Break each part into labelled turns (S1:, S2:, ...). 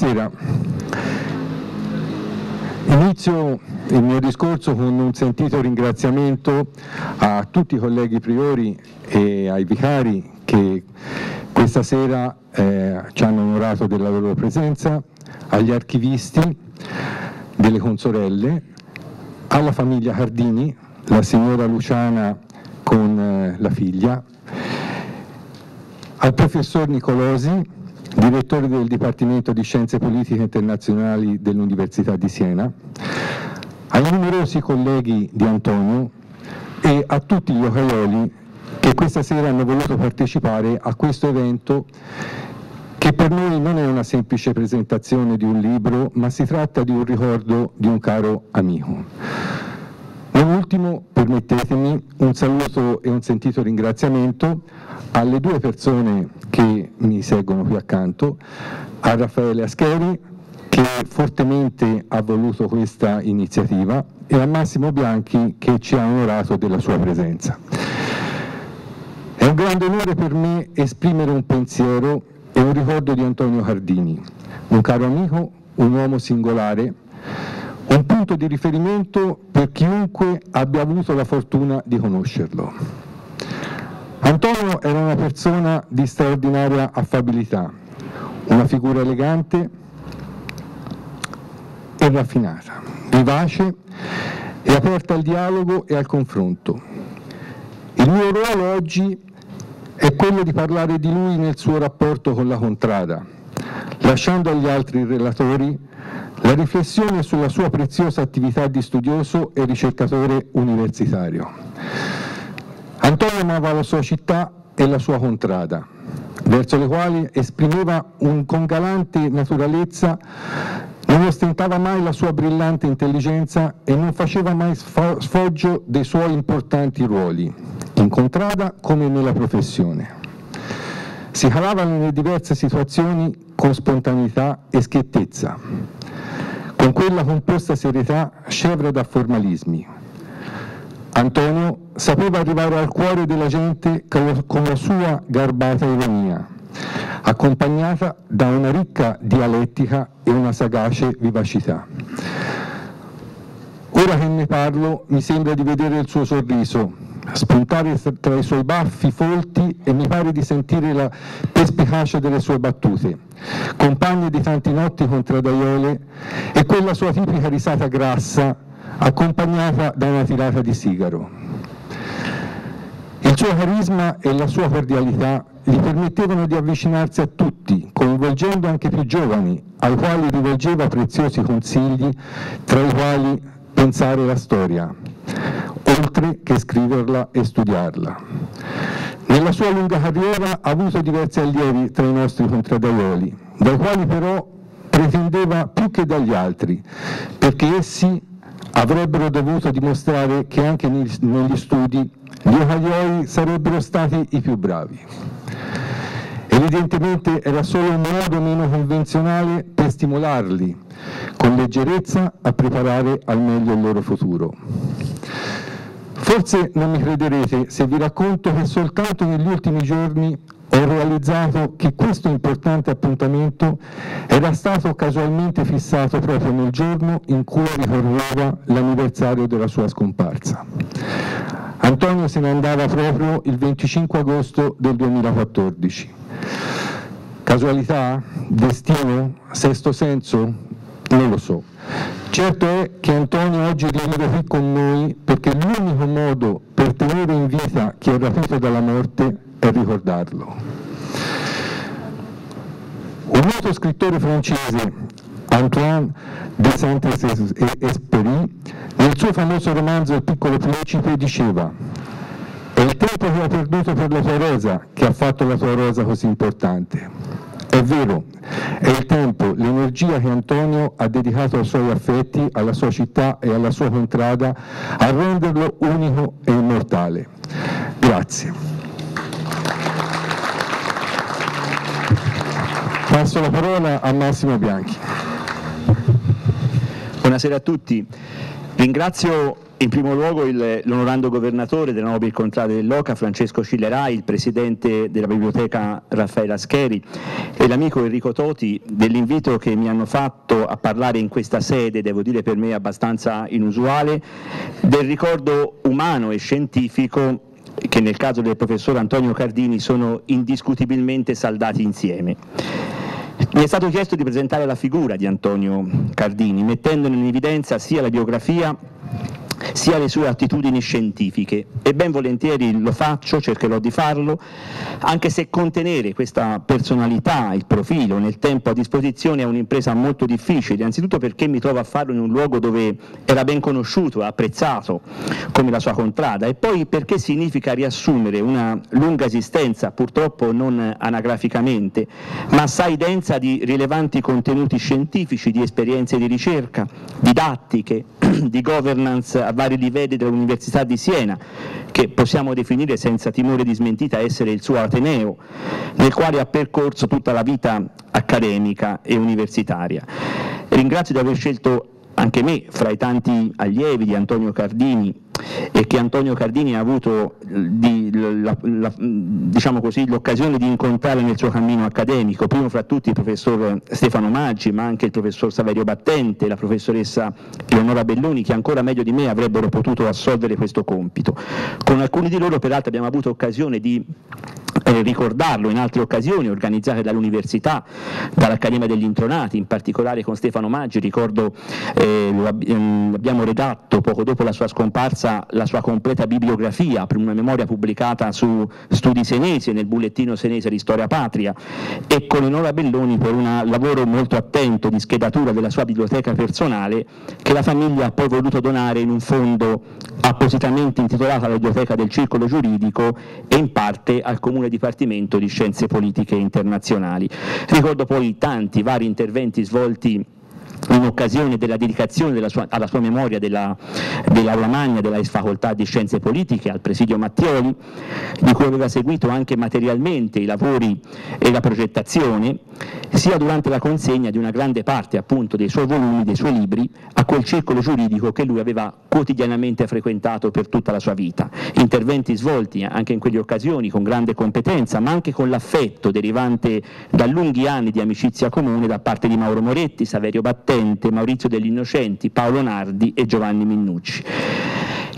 S1: Buonasera. Inizio il mio discorso con un sentito ringraziamento a tutti i colleghi priori e ai vicari che questa sera eh, ci hanno onorato della loro presenza, agli archivisti delle consorelle, alla famiglia Cardini, la signora Luciana con eh, la figlia, al professor Nicolosi, direttore del Dipartimento di Scienze Politiche Internazionali dell'Università di Siena, ai numerosi colleghi di Antonio e a tutti gli ocaioli che questa sera hanno voluto partecipare a questo evento che per noi non è una semplice presentazione di un libro, ma si tratta di un ricordo di un caro amico. Non ultimo, permettetemi un saluto e un sentito ringraziamento alle due persone che mi seguono qui accanto, a Raffaele Ascheri che fortemente ha voluto questa iniziativa e a Massimo Bianchi che ci ha onorato della sua presenza. È un grande onore per me esprimere un pensiero e un ricordo di Antonio Cardini, un caro amico, un uomo singolare, un punto di riferimento per chiunque abbia avuto la fortuna di conoscerlo. Antonio era una persona di straordinaria affabilità, una figura elegante e raffinata, vivace e aperta al dialogo e al confronto. Il mio ruolo oggi è quello di parlare di lui nel suo rapporto con la contrada, lasciando agli altri relatori la riflessione sulla sua preziosa attività di studioso e ricercatore universitario. Antonio amava la sua città e la sua contrada, verso le quali esprimeva un, con galante naturalezza, non ostentava mai la sua brillante intelligenza e non faceva mai sfoggio dei suoi importanti ruoli, in contrada come nella professione. Si calava nelle diverse situazioni con spontaneità e schiettezza, con quella composta serietà scevra da formalismi, Antonio sapeva arrivare al cuore della gente con la sua garbata ironia, accompagnata da una ricca dialettica e una sagace vivacità. Ora che ne parlo mi sembra di vedere il suo sorriso, spuntare tra i suoi baffi folti e mi pare di sentire la perspicacia delle sue battute, compagne di tanti notti contradaiole e quella sua tipica risata grassa accompagnata da una tirata di sigaro. Il suo carisma e la sua cordialità gli permettevano di avvicinarsi a tutti, coinvolgendo anche più giovani, ai quali rivolgeva preziosi consigli, tra i quali pensare la storia, oltre che scriverla e studiarla. Nella sua lunga carriera ha avuto diversi allievi tra i nostri contradaioli, dai quali però pretendeva più che dagli altri, perché essi avrebbero dovuto dimostrare che anche negli studi gli Ohaioi sarebbero stati i più bravi. Evidentemente era solo un modo meno convenzionale per stimolarli con leggerezza a preparare al meglio il loro futuro. Forse non mi crederete se vi racconto che soltanto negli ultimi giorni ho realizzato che questo importante appuntamento era stato casualmente fissato proprio nel giorno in cui ricorreva l'anniversario della sua scomparsa. Antonio se ne andava proprio il 25 agosto del 2014. Casualità? Destino? Sesto senso? Non lo so. Certo è che Antonio oggi rivive qui con noi perché l'unico modo per tenere in vita chi è rapito dalla morte per ricordarlo. Un noto scrittore francese, Antoine de Saint-Exupéry, nel suo famoso romanzo Il piccolo principe diceva è il tempo che ho perduto per la tua rosa che ha fatto la tua rosa così importante. È vero, è il tempo, l'energia che Antonio ha dedicato ai suoi affetti, alla sua città e alla sua contrada a renderlo unico e immortale. Grazie. Passo la parola a Massimo Bianchi.
S2: Buonasera a tutti. Ringrazio in primo luogo l'onorando governatore della Nobile Contrada dell'Oca, Francesco Cillerai, il presidente della biblioteca Raffaele Ascheri e l'amico Enrico Toti dell'invito che mi hanno fatto a parlare in questa sede, devo dire per me abbastanza inusuale, del ricordo umano e scientifico che nel caso del professor Antonio Cardini sono indiscutibilmente saldati insieme. Mi è stato chiesto di presentare la figura di Antonio Cardini, mettendone in evidenza sia la biografia sia le sue attitudini scientifiche. E ben volentieri lo faccio, cercherò di farlo, anche se contenere questa personalità, il profilo nel tempo a disposizione è un'impresa molto difficile, innanzitutto perché mi trovo a farlo in un luogo dove era ben conosciuto e apprezzato come la sua contrada e poi perché significa riassumere una lunga esistenza, purtroppo non anagraficamente, ma assai densa di rilevanti contenuti scientifici, di esperienze di ricerca, didattiche, di governance a vari livelli dell'Università di Siena, che possiamo definire senza timore di smentita essere il suo Ateneo, nel quale ha percorso tutta la vita accademica e universitaria. Ringrazio di aver scelto anche me, fra i tanti allievi di Antonio Cardini, e che Antonio Cardini ha avuto di, la, la, diciamo così, l'occasione di incontrare nel suo cammino accademico, primo fra tutti il professor Stefano Maggi, ma anche il professor Saverio Battente, la professoressa Eleonora Belloni, che ancora meglio di me avrebbero potuto assolvere questo compito. Con alcuni di loro peraltro abbiamo avuto occasione di eh, ricordarlo in altre occasioni organizzate dall'Università, dall'Accademia degli Intronati, in particolare con Stefano Maggi, ricordo eh, ehm, abbiamo redatto poco dopo la sua scomparsa la sua completa bibliografia per una memoria pubblicata su Studi Senesi nel bullettino senese di Storia Patria e con Enora Belloni per un lavoro molto attento di schedatura della sua biblioteca personale che la famiglia ha poi voluto donare in un fondo appositamente intitolato alla biblioteca del circolo giuridico e in parte al comune Dipartimento di Scienze Politiche Internazionali. Ricordo poi tanti vari interventi svolti in occasione della dedicazione della sua, alla sua memoria della, dell'aula magna della facoltà di scienze politiche al presidio Mattioli, di cui aveva seguito anche materialmente i lavori e la progettazione, sia durante la consegna di una grande parte appunto dei suoi volumi, dei suoi libri, a quel circolo giuridico che lui aveva quotidianamente frequentato per tutta la sua vita. Interventi svolti anche in quelle occasioni con grande competenza, ma anche con l'affetto derivante da lunghi anni di amicizia comune da parte di Mauro Moretti, Saverio Battaglia, Attente, Maurizio degli Innocenti, Paolo Nardi e Giovanni Minnucci.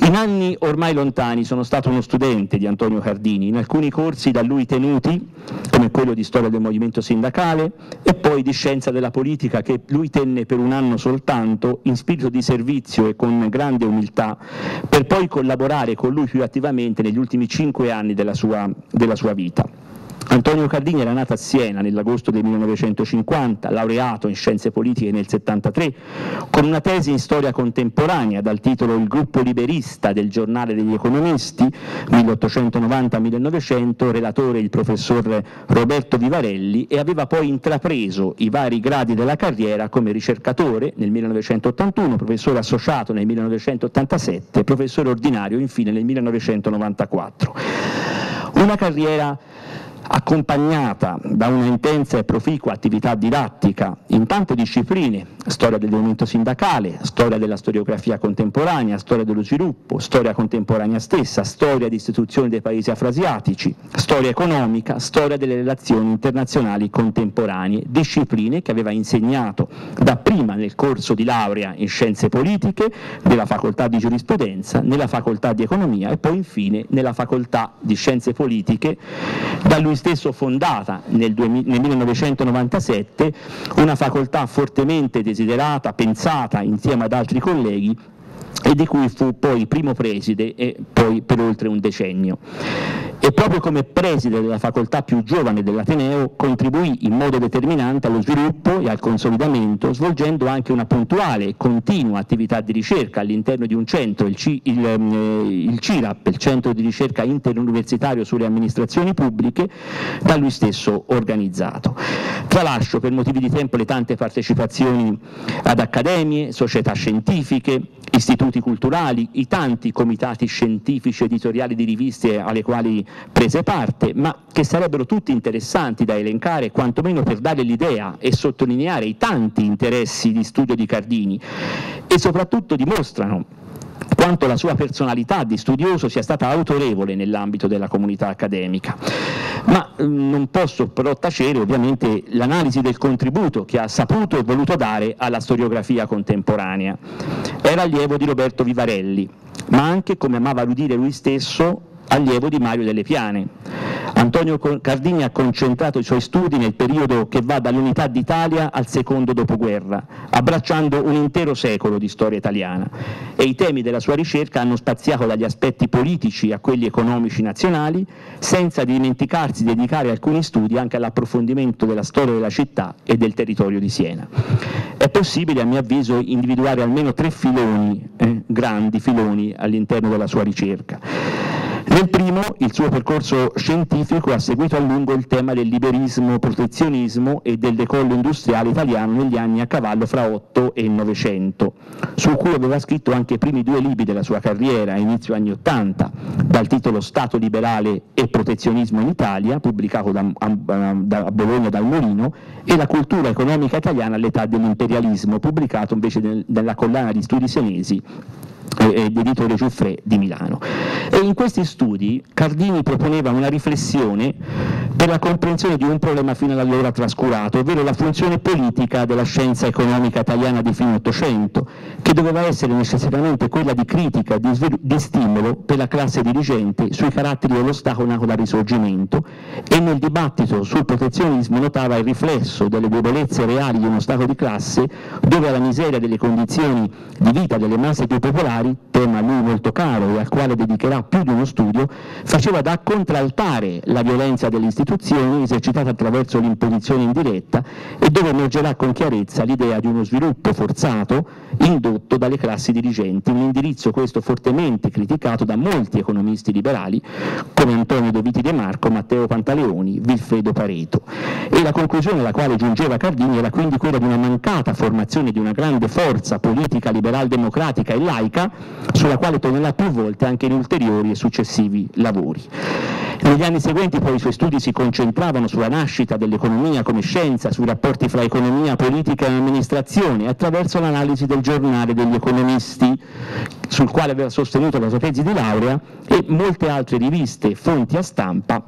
S2: In anni ormai lontani sono stato uno studente di Antonio Cardini, in alcuni corsi da lui tenuti, come quello di storia del movimento sindacale, e poi di scienza della politica che lui tenne per un anno soltanto, in spirito di servizio e con grande umiltà, per poi collaborare con lui più attivamente negli ultimi cinque anni della sua, della sua vita. Antonio Cardini era nato a Siena nell'agosto del 1950, laureato in scienze politiche nel 1973, con una tesi in storia contemporanea dal titolo Il gruppo liberista del giornale degli economisti 1890-1900, relatore il professor Roberto Vivarelli e aveva poi intrapreso i vari gradi della carriera come ricercatore nel 1981, professore associato nel 1987, professore ordinario infine nel 1994. Una carriera accompagnata da una intensa e proficua attività didattica in tante discipline, storia del movimento sindacale, storia della storiografia contemporanea, storia dello sviluppo, storia contemporanea stessa, storia di istituzioni dei paesi afrasiatici, storia economica, storia delle relazioni internazionali contemporanee, discipline che aveva insegnato dapprima nel corso di laurea in scienze politiche, nella facoltà di giurisprudenza, nella facoltà di economia e poi infine nella facoltà di scienze politiche da lui stesso fondata nel, 2000, nel 1997, una facoltà fortemente desiderata, pensata insieme ad altri colleghi e di cui fu poi primo preside e poi per oltre un decennio e proprio come preside della facoltà più giovane dell'Ateneo contribuì in modo determinante allo sviluppo e al consolidamento, svolgendo anche una puntuale e continua attività di ricerca all'interno di un centro, il, C, il, ehm, il CIRAP, il Centro di ricerca interuniversitario sulle amministrazioni pubbliche, da lui stesso organizzato. Tralascio per motivi di tempo le tante partecipazioni ad accademie, società scientifiche, istituti culturali, i tanti comitati scientifici editoriali di riviste alle quali prese parte, ma che sarebbero tutti interessanti da elencare, quantomeno per dare l'idea e sottolineare i tanti interessi di studio di Cardini. E soprattutto dimostrano quanto la sua personalità di studioso sia stata autorevole nell'ambito della comunità accademica. Ma mm, non posso però tacere ovviamente l'analisi del contributo che ha saputo e voluto dare alla storiografia contemporanea. Era allievo di Roberto Vivarelli, ma anche, come amava dire lui stesso, allievo di Mario Delle Piane. Antonio Cardini ha concentrato i suoi studi nel periodo che va dall'unità d'Italia al secondo dopoguerra, abbracciando un intero secolo di storia italiana e i temi della sua ricerca hanno spaziato dagli aspetti politici a quelli economici nazionali, senza dimenticarsi di dedicare alcuni studi anche all'approfondimento della storia della città e del territorio di Siena. È possibile, a mio avviso, individuare almeno tre filoni, eh, grandi filoni all'interno della sua ricerca. Nel primo, il suo percorso scientifico ha seguito a lungo il tema del liberismo, protezionismo e del decollo industriale italiano negli anni a cavallo fra 8 e 900, su cui aveva scritto anche i primi due libri della sua carriera a inizio anni 80, dal titolo Stato liberale e protezionismo in Italia, pubblicato da, a, da Bologna dal Molino, e La cultura economica italiana all'età dell'imperialismo, pubblicato invece nel, nella collana di studi senesi editore Giuffre di Milano. E in questi studi Cardini proponeva una riflessione per la comprensione di un problema fino ad allora trascurato, ovvero la funzione politica della scienza economica italiana di fine Ottocento, che doveva essere necessariamente quella di critica, di, di stimolo per la classe dirigente sui caratteri dello Stato nato dal risorgimento. E nel dibattito sul protezionismo notava il riflesso delle debolezze reali di uno Stato di classe dove alla miseria delle condizioni di vita delle masse più popolari tema a lui molto caro e al quale dedicherà più di uno studio, faceva da contraltare la violenza delle istituzioni esercitata attraverso l'imposizione indiretta e dove emergerà con chiarezza l'idea di uno sviluppo forzato indotto dalle classi dirigenti, un indirizzo questo fortemente criticato da molti economisti liberali come Antonio De Viti De Marco, Matteo Pantaleoni, Vilfredo Pareto. E la conclusione alla quale giungeva Cardini era quindi quella di una mancata formazione di una grande forza politica liberal democratica e laica sulla quale tornerà più volte anche in ulteriori e successivi lavori. Negli anni seguenti poi i suoi studi si concentravano sulla nascita dell'economia come scienza, sui rapporti fra economia, politica e amministrazione, attraverso l'analisi del giornale degli economisti, sul quale aveva sostenuto la sua tesi di laurea, e molte altre riviste e fonti a stampa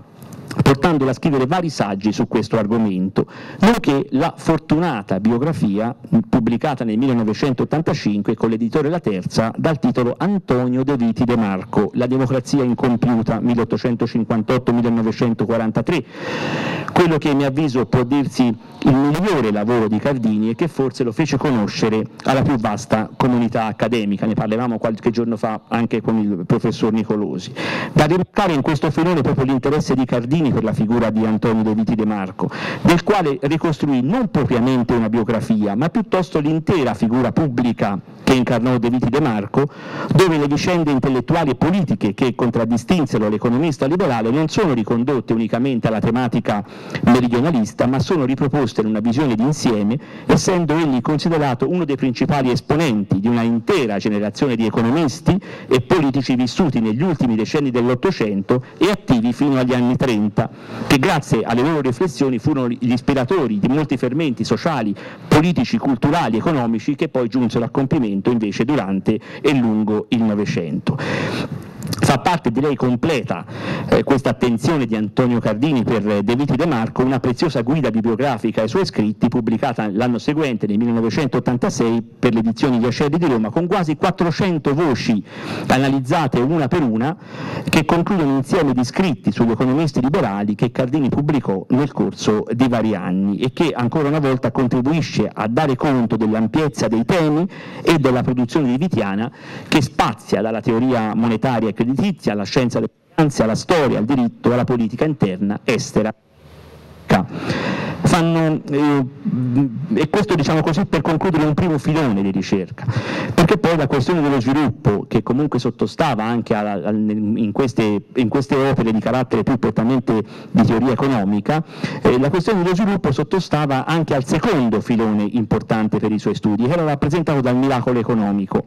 S2: portandola a scrivere vari saggi su questo argomento, nonché la fortunata biografia pubblicata nel 1985 con l'editore La Terza dal titolo Antonio De Viti De Marco, La democrazia incompiuta 1858-1943, quello che a mio avviso può dirsi il migliore lavoro di Cardini e che forse lo fece conoscere alla più vasta comunità accademica, ne parlavamo qualche giorno fa anche con il professor Nicolosi. Da rimarcare in questo filone proprio l'interesse di Cardini Mancini per la figura di Antonio De Viti De Marco, del quale ricostruì non propriamente una biografia, ma piuttosto l'intera figura pubblica che incarnò De Viti De Marco, dove le vicende intellettuali e politiche che contraddistinsero l'economista liberale non sono ricondotte unicamente alla tematica meridionalista, ma sono riproposte in una visione d'insieme, essendo egli considerato uno dei principali esponenti di una intera generazione di economisti e politici vissuti negli ultimi decenni dell'Ottocento e attivi fino agli anni 30 1930, che grazie alle loro riflessioni furono gli ispiratori di molti fermenti sociali, politici, culturali, economici che poi giunsero a compimento invece durante e lungo il Novecento. Fa parte, direi completa, eh, questa attenzione di Antonio Cardini per eh, De Viti De Marco, una preziosa guida bibliografica ai suoi scritti, pubblicata l'anno seguente, nel 1986, per l'edizione di Acerri di Roma, con quasi 400 voci analizzate una per una, che concludono un insieme di scritti sugli economisti liberali che Cardini pubblicò nel corso di vari anni e che ancora una volta contribuisce a dare conto dell'ampiezza dei temi e della produzione di Vitiana, che spazia dalla teoria monetaria creditizia, alla scienza finanze, alla storia, al diritto, alla politica interna, estera fanno, eh, e questo diciamo così per concludere un primo filone di ricerca, perché poi la questione dello sviluppo, che comunque sottostava anche a, a, in, queste, in, queste, opere di carattere più prettamente di teoria economica, eh, la questione dello sviluppo sottostava anche al secondo filone importante per i suoi studi, che era rappresentato dal miracolo economico,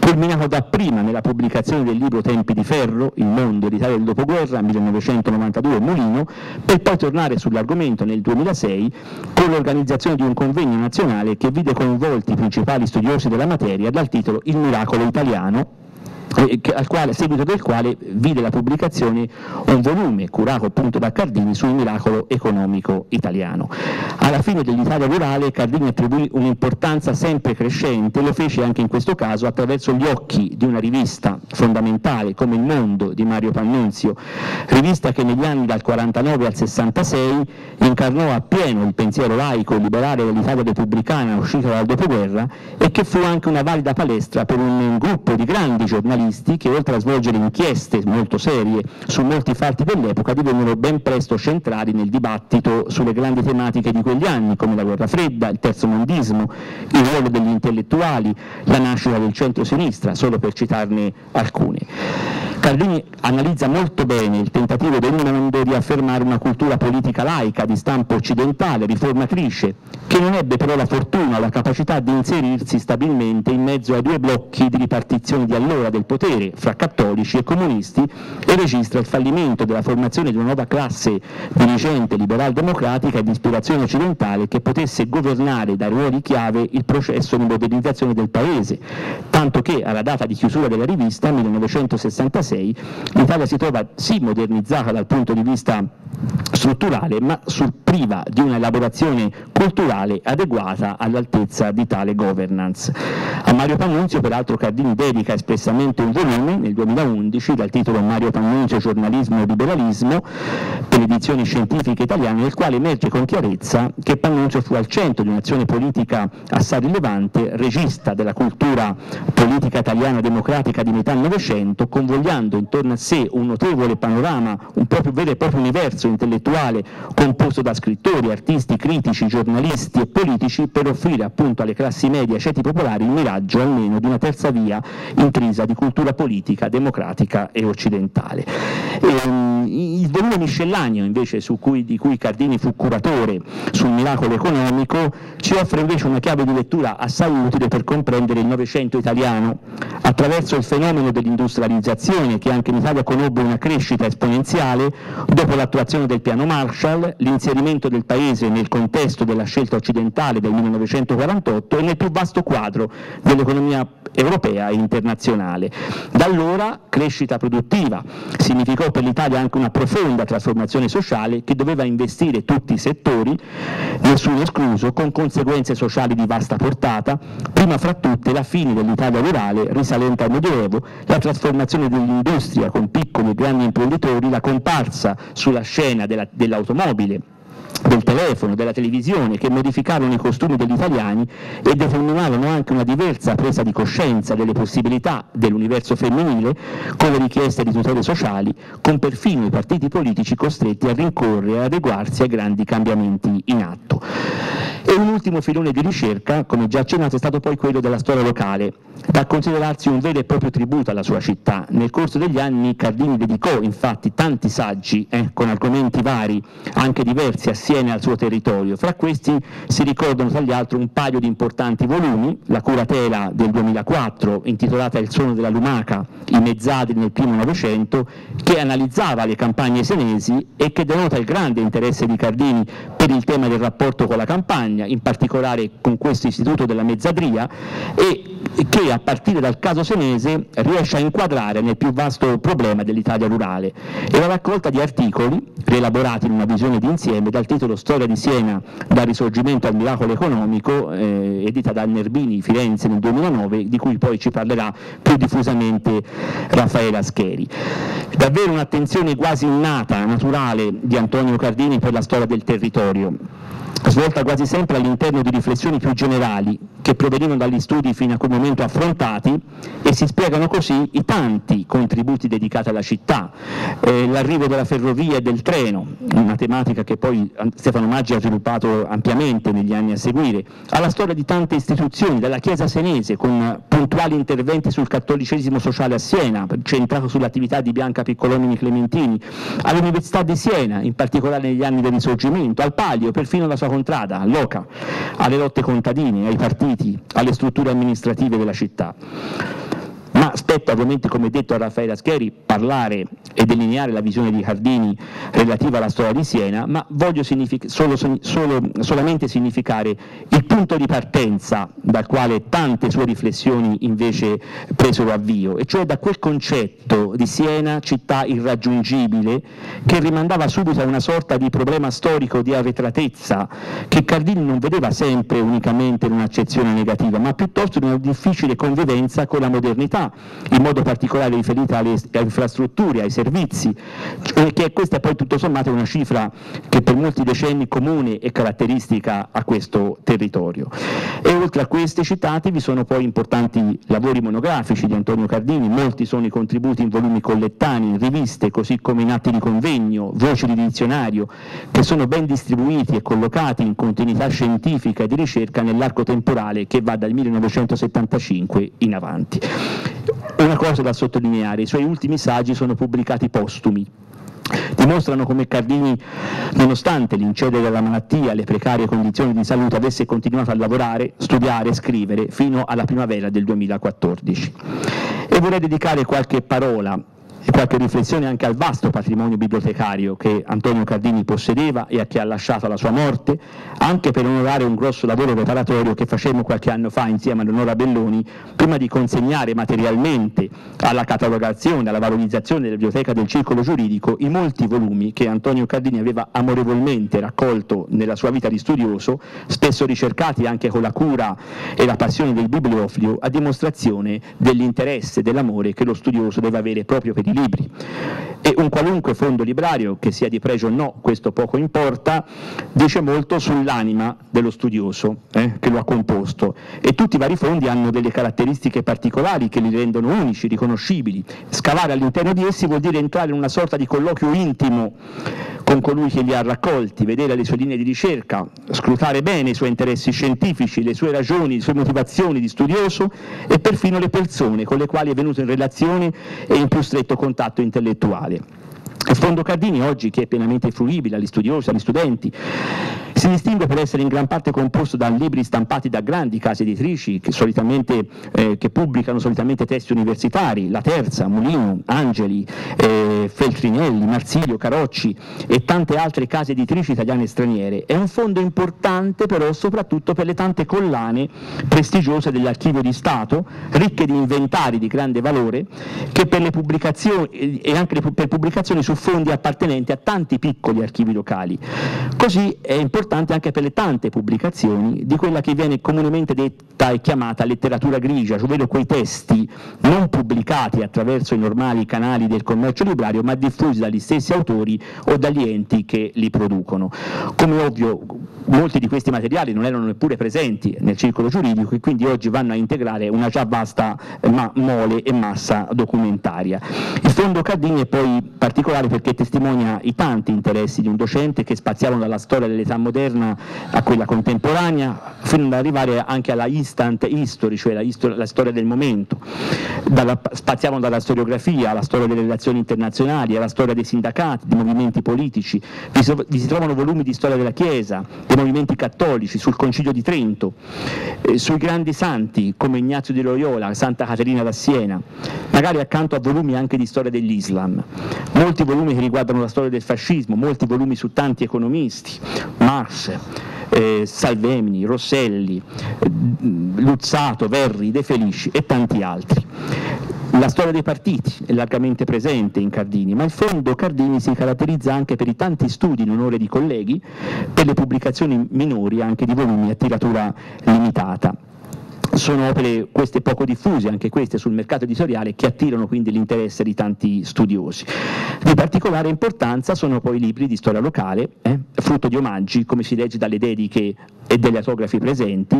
S2: culminato dapprima nella pubblicazione del libro Tempi di Ferro, Il mondo l'Italia del dopoguerra, 1992 Molino, per poi tornare sull'argomento nel 2006 con l'organizzazione di un convegno nazionale che vide coinvolti i principali studiosi della materia dal titolo Il miracolo italiano al quale, a seguito del quale vide la pubblicazione un volume curato appunto da Cardini sul miracolo economico italiano. Alla fine dell'Italia rurale Cardini attribuì un'importanza sempre crescente, lo fece anche in questo caso attraverso gli occhi di una rivista fondamentale come Il Mondo di Mario Pannunzio, rivista che negli anni dal 49 al 66 incarnò appieno il pensiero laico liberale dell'Italia repubblicana uscita dal dopoguerra e che fu anche una valida palestra per un gruppo di grandi giornalisti che oltre a svolgere inchieste molto serie su molti fatti dell'epoca divennero ben presto centrali nel dibattito sulle grandi tematiche di quegli anni come la guerra fredda, il terzo mondismo, il ruolo degli intellettuali, la nascita del centro-sinistra, solo per citarne alcune. Cardini analizza molto bene il tentativo del mondo di affermare una cultura politica laica di stampo occidentale, riformatrice, che non ebbe però la fortuna o la capacità di inserirsi stabilmente in mezzo ai due blocchi di ripartizione di allora del potere fra cattolici e comunisti e registra il fallimento della formazione di una nuova classe dirigente liberal-democratica e di ispirazione occidentale che potesse governare dai ruoli chiave il processo di modernizzazione del Paese, tanto che alla data di chiusura della rivista, 1966, 1996, l'Italia si trova sì modernizzata dal punto di vista strutturale, ma sul priva di una elaborazione culturale adeguata all'altezza di tale governance. A Mario Pannunzio, peraltro, Cardini dedica espressamente un volume nel 2011 dal titolo Mario Pannunzio, giornalismo e liberalismo, per edizioni scientifiche italiane, nel quale emerge con chiarezza che Pannunzio fu al centro di un'azione politica assai rilevante, regista della cultura politica italiana democratica di metà Novecento, convogliando intorno a sé un notevole panorama, un proprio vero e proprio universo intellettuale composto da scrittori, artisti, critici, giornalisti e politici per offrire appunto alle classi medie e ceti popolari il miraggio almeno di una terza via intrisa di cultura politica, democratica e occidentale. E, ehm, il volume miscellaneo invece cui, di cui Cardini fu curatore sul miracolo economico ci offre invece una chiave di lettura assai utile per comprendere il Novecento italiano attraverso il fenomeno dell'industrializzazione che anche in Italia conobbe una crescita esponenziale dopo l'attuazione del piano Marshall, l'inserimento del Paese nel contesto della scelta occidentale del 1948 e nel più vasto quadro dell'economia europea e internazionale. Da allora crescita produttiva. Significò per l'Italia anche una profonda trasformazione sociale che doveva investire tutti i settori, nessuno escluso, con conseguenze sociali di vasta portata, prima fra tutte la fine dell'Italia rurale risalente al Medioevo, la trasformazione dell'industria con piccoli e grandi imprenditori, la comparsa sulla scena dell'automobile del telefono, della televisione, che modificarono i costumi degli italiani e determinavano anche una diversa presa di coscienza delle possibilità dell'universo femminile, con le richieste di tutele sociali, con perfino i partiti politici costretti a rincorrere e adeguarsi ai grandi cambiamenti in atto. E un ultimo filone di ricerca, come già accennato, è stato poi quello della storia locale, da considerarsi un vero e proprio tributo alla sua città. Nel corso degli anni Cardini dedicò infatti tanti saggi eh, con argomenti vari, anche diversi, assieme al suo territorio. Fra questi si ricordano tra gli altri un paio di importanti volumi, la curatela del 2004 intitolata Il suono della lumaca, i mezzadri nel primo Novecento, che analizzava le campagne senesi e che denota il grande interesse di Cardini per il tema del rapporto con la campagna, in particolare con questo istituto della mezzadria, e che a partire dal caso senese riesce a inquadrare nel più vasto problema dell'Italia rurale. È una raccolta di articoli rielaborati in una visione d'insieme dal titolo Storia di Siena dal risorgimento al miracolo economico, eh, edita da Nerbini Firenze nel 2009, di cui poi ci parlerà più diffusamente Raffaele Ascheri. Davvero un'attenzione quasi innata, naturale di Antonio Cardini per la storia del territorio svolta quasi sempre all'interno di riflessioni più generali che provenivano dagli studi fino a quel momento affrontati e si spiegano così i tanti contributi dedicati alla città, eh, l'arrivo della ferrovia e del treno, una tematica che poi Stefano Maggi ha sviluppato ampiamente negli anni a seguire, alla storia di tante istituzioni, dalla Chiesa senese con puntuali interventi sul cattolicesimo sociale a Siena, centrato sull'attività di Bianca Piccolomini Clementini, all'Università di Siena, in particolare negli anni del Risorgimento, al Palio, perfino alla sua contrada, all'Oca, alle lotte contadine, ai partiti, alle strutture amministrative della città. Ma spetta ovviamente come detto a Raffaele Ascheri parlare e delineare la visione di Cardini relativa alla storia di Siena, ma voglio signific solo, solo, solamente significare il punto di partenza dal quale tante sue riflessioni invece presero avvio, e cioè da quel concetto di Siena città irraggiungibile che rimandava subito a una sorta di problema storico di arretratezza che Cardini non vedeva sempre unicamente in un'accezione negativa, ma piuttosto in una difficile convivenza con la modernità, in modo particolare riferita alle, alle infrastrutture, ai servizi, e che questa è poi tutto sommato una cifra che per molti decenni comune e caratteristica a questo territorio. E oltre a questi citati vi sono poi importanti lavori monografici di Antonio Cardini, molti sono i contributi in volumi collettani, in riviste, così come in atti di convegno, voci di dizionario, che sono ben distribuiti e collocati in continuità scientifica e di ricerca nell'arco temporale che va dal 1975 in avanti. Una cosa da sottolineare, i suoi ultimi saggi sono pubblicati postumi, dimostrano come Cardini, nonostante l'incedere della malattia e le precarie condizioni di salute, avesse continuato a lavorare, studiare e scrivere fino alla primavera del 2014. E vorrei dedicare qualche parola e qualche riflessione anche al vasto patrimonio bibliotecario che Antonio Cardini possedeva e a chi ha lasciato alla sua morte, anche per onorare un grosso lavoro preparatorio che facemmo qualche anno fa insieme a Leonora Belloni, prima di consegnare materialmente alla catalogazione, alla valorizzazione della biblioteca del circolo giuridico i molti volumi che Antonio Cardini aveva amorevolmente raccolto nella sua vita di studioso, spesso ricercati anche con la cura e la passione del bibliofilo, a dimostrazione dell'interesse e dell'amore che lo studioso deve avere proprio per i libri. E un qualunque fondo librario, che sia di pregio o no, questo poco importa, dice molto sull'anima dello studioso eh, che lo ha composto e tutti i vari fondi hanno delle caratteristiche particolari che li rendono unici, riconoscibili. Scavare all'interno di essi vuol dire entrare in una sorta di colloquio intimo con colui che li ha raccolti, vedere le sue linee di ricerca, scrutare bene i suoi interessi scientifici, le sue ragioni, le sue motivazioni di studioso e perfino le persone con le quali è venuto in relazione e in più stretto contatto intellettuale. Il Fondo Cardini oggi, che è pienamente fruibile agli studiosi, agli studenti, si distingue per essere in gran parte composto da libri stampati da grandi case editrici che, eh, che pubblicano solitamente testi universitari, La Terza, Mulino, Angeli, eh, Feltrinelli, Marsilio, Carocci e tante altre case editrici italiane e straniere. È un fondo importante però soprattutto per le tante collane prestigiose dell'Archivio di Stato, ricche di inventari di grande valore, che per le pubblicazioni e anche per pubblicazioni su fondi appartenenti a tanti piccoli archivi locali. Così è importante anche per le tante pubblicazioni di quella che viene comunemente detta e chiamata letteratura grigia, cioè quei testi non pubblicati attraverso i normali canali del commercio librario, ma diffusi dagli stessi autori o dagli enti che li producono. Come ovvio, molti di questi materiali non erano neppure presenti nel circolo giuridico e quindi oggi vanno a integrare una già vasta ma, mole e massa documentaria. Il fondo Cardini è poi particolare perché testimonia i tanti interessi di un docente che spaziavano dalla storia dell'età moderna a quella contemporanea, fino ad arrivare anche alla instant history, cioè la, history, la storia del momento. Dalla, spaziavano dalla storiografia alla storia delle relazioni internazionali, alla storia dei sindacati, dei movimenti politici, vi, so, vi si trovano volumi di storia della Chiesa, dei movimenti cattolici, sul Concilio di Trento, eh, sui grandi santi come Ignazio di Loyola, Santa Caterina da Siena, magari accanto a volumi anche di storia dell'Islam, molti volumi che riguardano la storia del fascismo, molti volumi su tanti economisti, Marx, eh, Salvemini, Rosselli, eh, Luzzato, Verri, De Felici e tanti altri. La storia dei partiti è largamente presente in Cardini, ma il fondo Cardini si caratterizza anche per i tanti studi in onore di colleghi, per le pubblicazioni minori anche di volumi a tiratura limitata sono opere queste poco diffuse, anche queste sul mercato editoriale, che attirano quindi l'interesse di tanti studiosi. Di particolare importanza sono poi i libri di storia locale, eh, frutto di omaggi, come si legge dalle dediche e degli autografi presenti,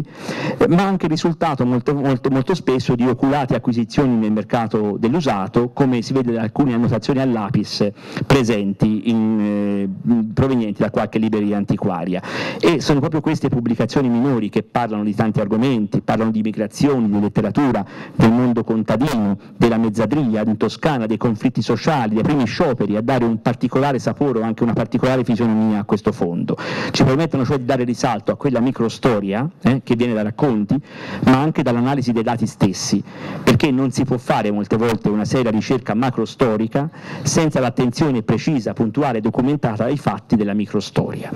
S2: eh, ma anche risultato molto, molto, molto spesso di oculate acquisizioni nel mercato dell'usato, come si vede da alcune annotazioni al lapis presenti in, eh, provenienti da qualche libreria antiquaria. E sono proprio queste pubblicazioni minori che parlano di tanti argomenti, parlano di migrazioni, di letteratura, del mondo contadino, della mezzadria in Toscana, dei conflitti sociali, dei primi scioperi, a dare un particolare sapore o anche una particolare fisionomia a questo fondo. Ci permettono cioè di dare risalto a quella microstoria eh, che viene da racconti, ma anche dall'analisi dei dati stessi, perché non si può fare molte volte una seria ricerca macrostorica senza l'attenzione precisa, puntuale e documentata ai fatti della microstoria.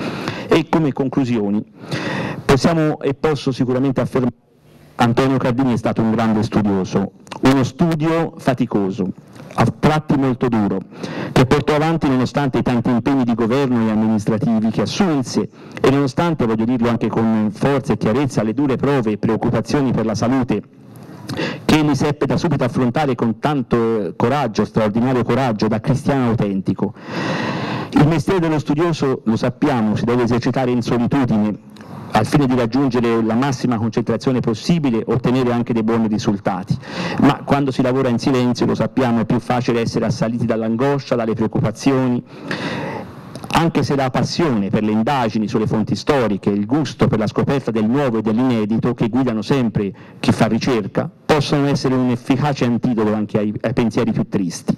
S2: E come conclusioni possiamo e posso sicuramente affermare Antonio Cardini è stato un grande studioso, uno studio faticoso, a tratti molto duro, che portò avanti nonostante i tanti impegni di governo e amministrativi che assunse e nonostante, voglio dirlo anche con forza e chiarezza, le dure prove e preoccupazioni per la salute che egli seppe da subito affrontare con tanto coraggio, straordinario coraggio, da cristiano autentico. Il mestiere dello studioso, lo sappiamo, si deve esercitare in solitudine, al fine di raggiungere la massima concentrazione possibile, ottenere anche dei buoni risultati. Ma quando si lavora in silenzio, lo sappiamo, è più facile essere assaliti dall'angoscia, dalle preoccupazioni, anche se la passione per le indagini sulle fonti storiche, il gusto per la scoperta del nuovo e dell'inedito che guidano sempre chi fa ricerca, possono essere un efficace antidoto anche ai, ai pensieri più tristi.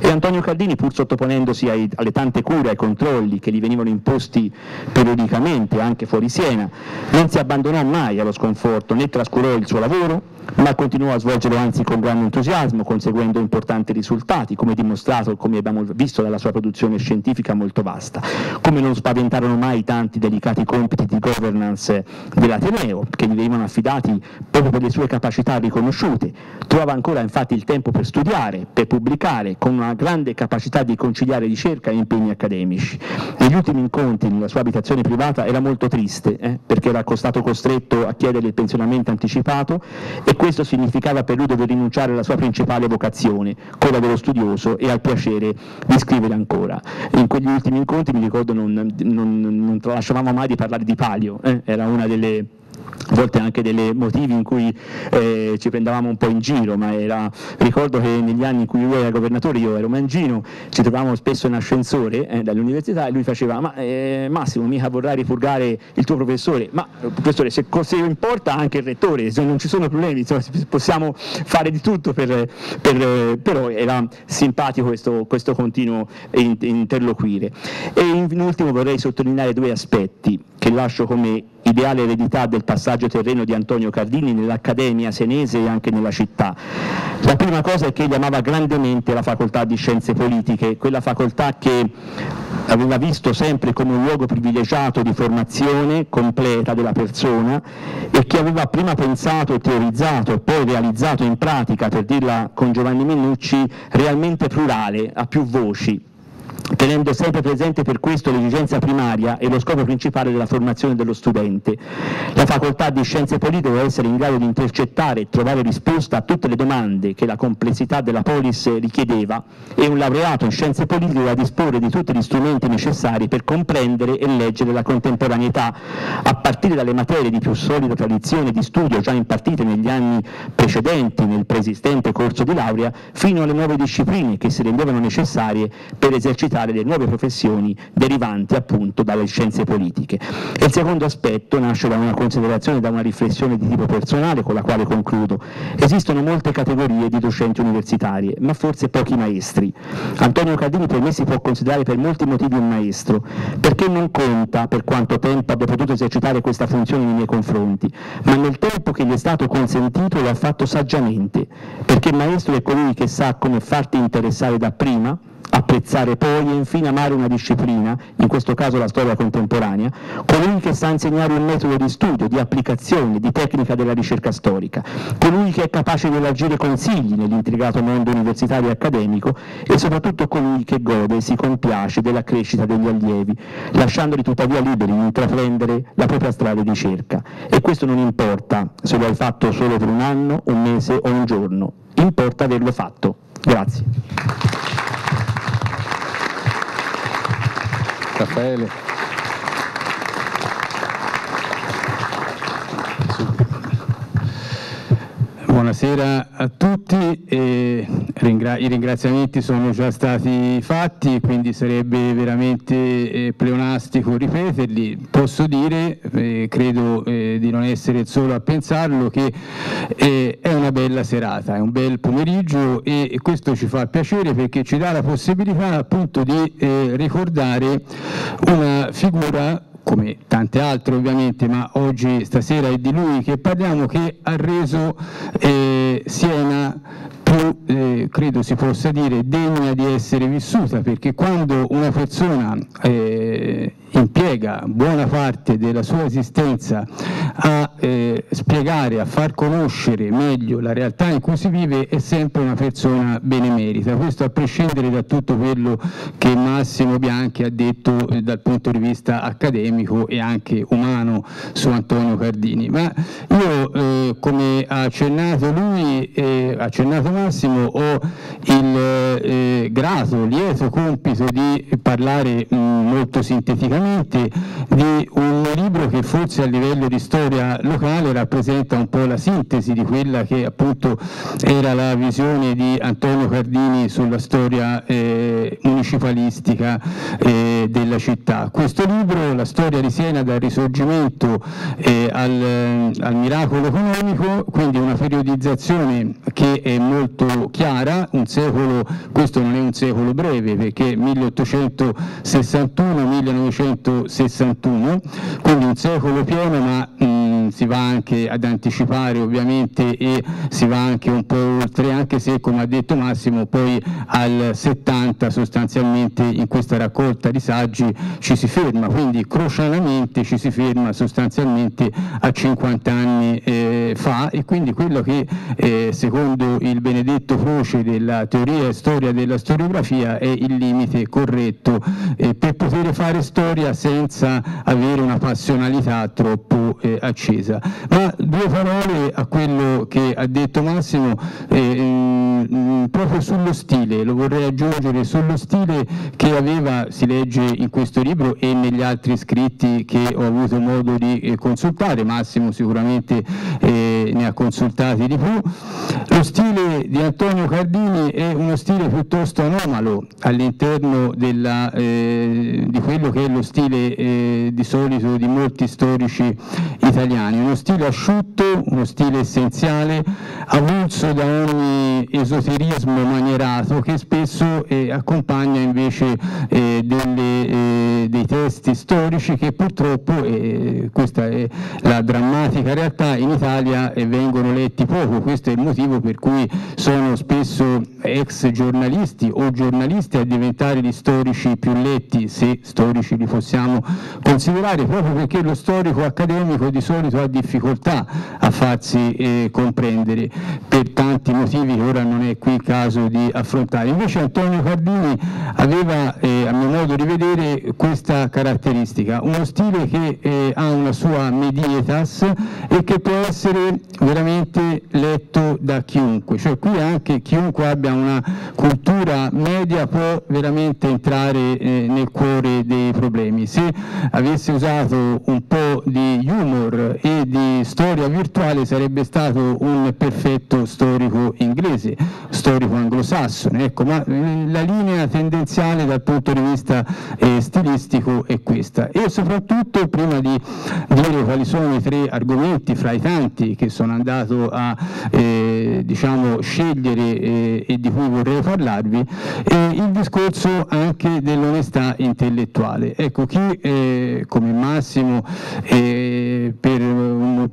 S2: E Antonio Caldini, pur sottoponendosi ai, alle tante cure ai controlli che gli venivano imposti periodicamente anche fuori Siena, non si abbandonò mai allo sconforto né trascurò il suo lavoro, ma continuò a svolgerlo anzi con grande entusiasmo, conseguendo importanti risultati, come dimostrato, come abbiamo visto dalla sua produzione scientifica molto vasta. Come non spaventarono mai tanti delicati compiti di governance dell'Ateneo, che gli venivano affidati proprio per le sue capacità riconosciute. Trovava ancora infatti il tempo per studiare, per pubblicare, con una grande capacità di conciliare ricerca e impegni accademici. Negli ultimi incontri nella sua abitazione privata era molto triste, eh, perché era stato costretto a chiedere il pensionamento anticipato e questo significava per lui dover rinunciare alla sua principale vocazione, quella dello studioso e al piacere di scrivere ancora. In quegli ultimi incontri mi ricordo non, non, non tralasciavamo mai di parlare di Palio, eh? era una delle a volte anche dei motivi in cui eh, ci prendevamo un po' in giro, ma era, ricordo che negli anni in cui lui era governatore, io ero mangino, ci trovavamo spesso in ascensore eh, dall'università e lui faceva, ma eh, Massimo mica vorrai ripurgare il tuo professore, ma professore se, se importa anche il rettore, se non ci sono problemi, insomma, possiamo fare di tutto, per, per, però era simpatico questo, questo continuo interloquire. E in ultimo vorrei sottolineare due aspetti che lascio come ideale eredità del passaggio terreno di Antonio Cardini nell'Accademia senese e anche nella città. La prima cosa è che egli amava grandemente la facoltà di scienze politiche, quella facoltà che aveva visto sempre come un luogo privilegiato di formazione completa della persona e che aveva prima pensato teorizzato e poi realizzato in pratica, per dirla con Giovanni Minucci, realmente plurale, a più voci tenendo sempre presente per questo l'esigenza primaria e lo scopo principale della formazione dello studente. La facoltà di scienze politiche deve essere in grado di intercettare e trovare risposta a tutte le domande che la complessità della polis richiedeva e un laureato in scienze politiche deve disporre di tutti gli strumenti necessari per comprendere e leggere la contemporaneità, a partire dalle materie di più solida tradizione di studio già impartite negli anni precedenti nel preesistente corso di laurea, fino alle nuove discipline che si rendevano necessarie per esercitare esercitare le nuove professioni derivanti appunto dalle scienze politiche. E il secondo aspetto nasce da una considerazione, da una riflessione di tipo personale con la quale concludo. Esistono molte categorie di docenti universitari, ma forse pochi maestri. Antonio Cardini per me si può considerare per molti motivi un maestro, perché non conta per quanto tempo abbia potuto esercitare questa funzione nei miei confronti, ma nel tempo che gli è stato consentito lo ha fatto saggiamente, perché il maestro è colui che sa come farti interessare da prima, apprezzare poi e infine amare una disciplina, in questo caso la storia contemporanea, colui che sa insegnare un metodo di studio, di applicazione, di tecnica della ricerca storica, colui che è capace di elargire consigli nell'intrigato mondo universitario e accademico e soprattutto colui che gode e si compiace della crescita degli allievi, lasciandoli tuttavia liberi di intraprendere la propria strada di ricerca. E questo non importa se lo hai fatto solo per un anno, un mese o un giorno, importa averlo fatto. Grazie.
S1: Raffaele.
S3: Buonasera a tutti e i ringraziamenti sono già stati fatti, quindi sarebbe veramente eh, pleonastico ripeterli. Posso dire, eh, credo eh, di non essere solo a pensarlo, che eh, è una bella serata, è un bel pomeriggio e, e, questo ci fa piacere perché ci dà la possibilità appunto di eh, ricordare una figura come tante altre ovviamente, ma oggi stasera è di lui che parliamo, che ha reso eh, Siena più, eh, credo si possa dire, degna di essere vissuta, perché quando una persona eh, impiega buona parte della sua esistenza a eh, spiegare, a far conoscere meglio la realtà in cui si vive, è sempre una persona benemerita. Questo a prescindere da tutto quello che Massimo Bianchi ha detto eh, dal punto di vista accademico e anche umano su Antonio Cardini. Ma io, eh, come ha accennato lui, eh, accennato Massimo, ho il eh, grato, lieto compito di parlare mh, molto sinteticamente di un libro che forse a livello di storia locale rappresenta un po' la sintesi di quella che appunto era la visione di Antonio Cardini sulla storia eh, municipalistica eh, della città. Questo libro, La storia di Siena dal risorgimento eh, al, al miracolo economico, quindi una periodizzazione che è molto chiara, un secolo, questo non è un secolo breve perché 1861-1900 1961, quindi un secolo pieno, ma mh, mm, si va anche ad anticipare ovviamente e si va anche un po' oltre, anche se come ha detto Massimo poi al 70 sostanzialmente in questa raccolta di saggi ci si ferma, quindi crocianamente ci si ferma sostanzialmente a 50 anni eh, fa e quindi quello che eh, secondo il Benedetto Croce della teoria e storia della storiografia è il limite corretto eh, per poter fare storia senza avere una passionalità troppo eh, accesa. Ma due parole a quello che ha detto Massimo eh, mm, proprio sullo stile, lo vorrei aggiungere sullo stile che aveva, si legge in questo libro e negli altri scritti che ho avuto modo di eh, consultare, Massimo sicuramente eh, ne ha consultati di più. Lo stile di Antonio Cardini è uno stile piuttosto anomalo all'interno eh, di quello che è lo stile eh, di solito di molti storici italiani, uno stile asciutto, uno stile essenziale, avulso da ogni esoterismo manierato che spesso eh, accompagna invece eh, delle, eh, dei testi storici che purtroppo, e questa è la drammatica realtà, in Italia eh, vengono letti poco, questo è il motivo per cui sono spesso ex giornalisti o giornalisti a diventare gli storici più letti, se storici li possiamo considerare, proprio perché lo storico accademico di solito ha difficoltà a farsi eh, comprendere per tanti motivi che ora non è qui il caso di affrontare. Invece Antonio Cardini aveva, eh, a mio modo di vedere, questa caratteristica, uno stile che eh, ha una sua medietas e che può essere veramente letto da chiunque, cioè qui anche chiunque abbia una cultura media può veramente entrare eh, nel cuore dei problemi. Se avesse usato un po' di humor e di storia virtuale sarebbe stato un perfetto storico inglese, storico anglosassone, ecco, ma eh, la linea tendenziale dal punto di vista eh, stilistico è questa. E soprattutto, prima di dire quali sono i tre argomenti fra i tanti che sono andato a eh, diciamo, scegliere eh, e di cui vorrei parlarvi, il discorso anche dell'onestà intellettuale. Ecco, chi eh, come Massimo per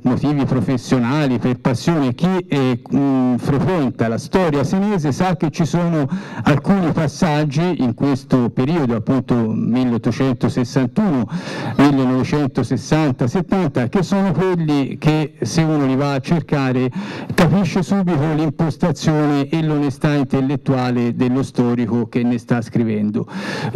S3: motivi professionali, per passione, chi mh, frequenta la storia senese sa che ci sono alcuni passaggi in questo periodo, appunto 1861, 1960, 70, che sono quelli che se uno li va a cercare capisce subito l'impostazione e l'onestà intellettuale dello storico che ne sta scrivendo.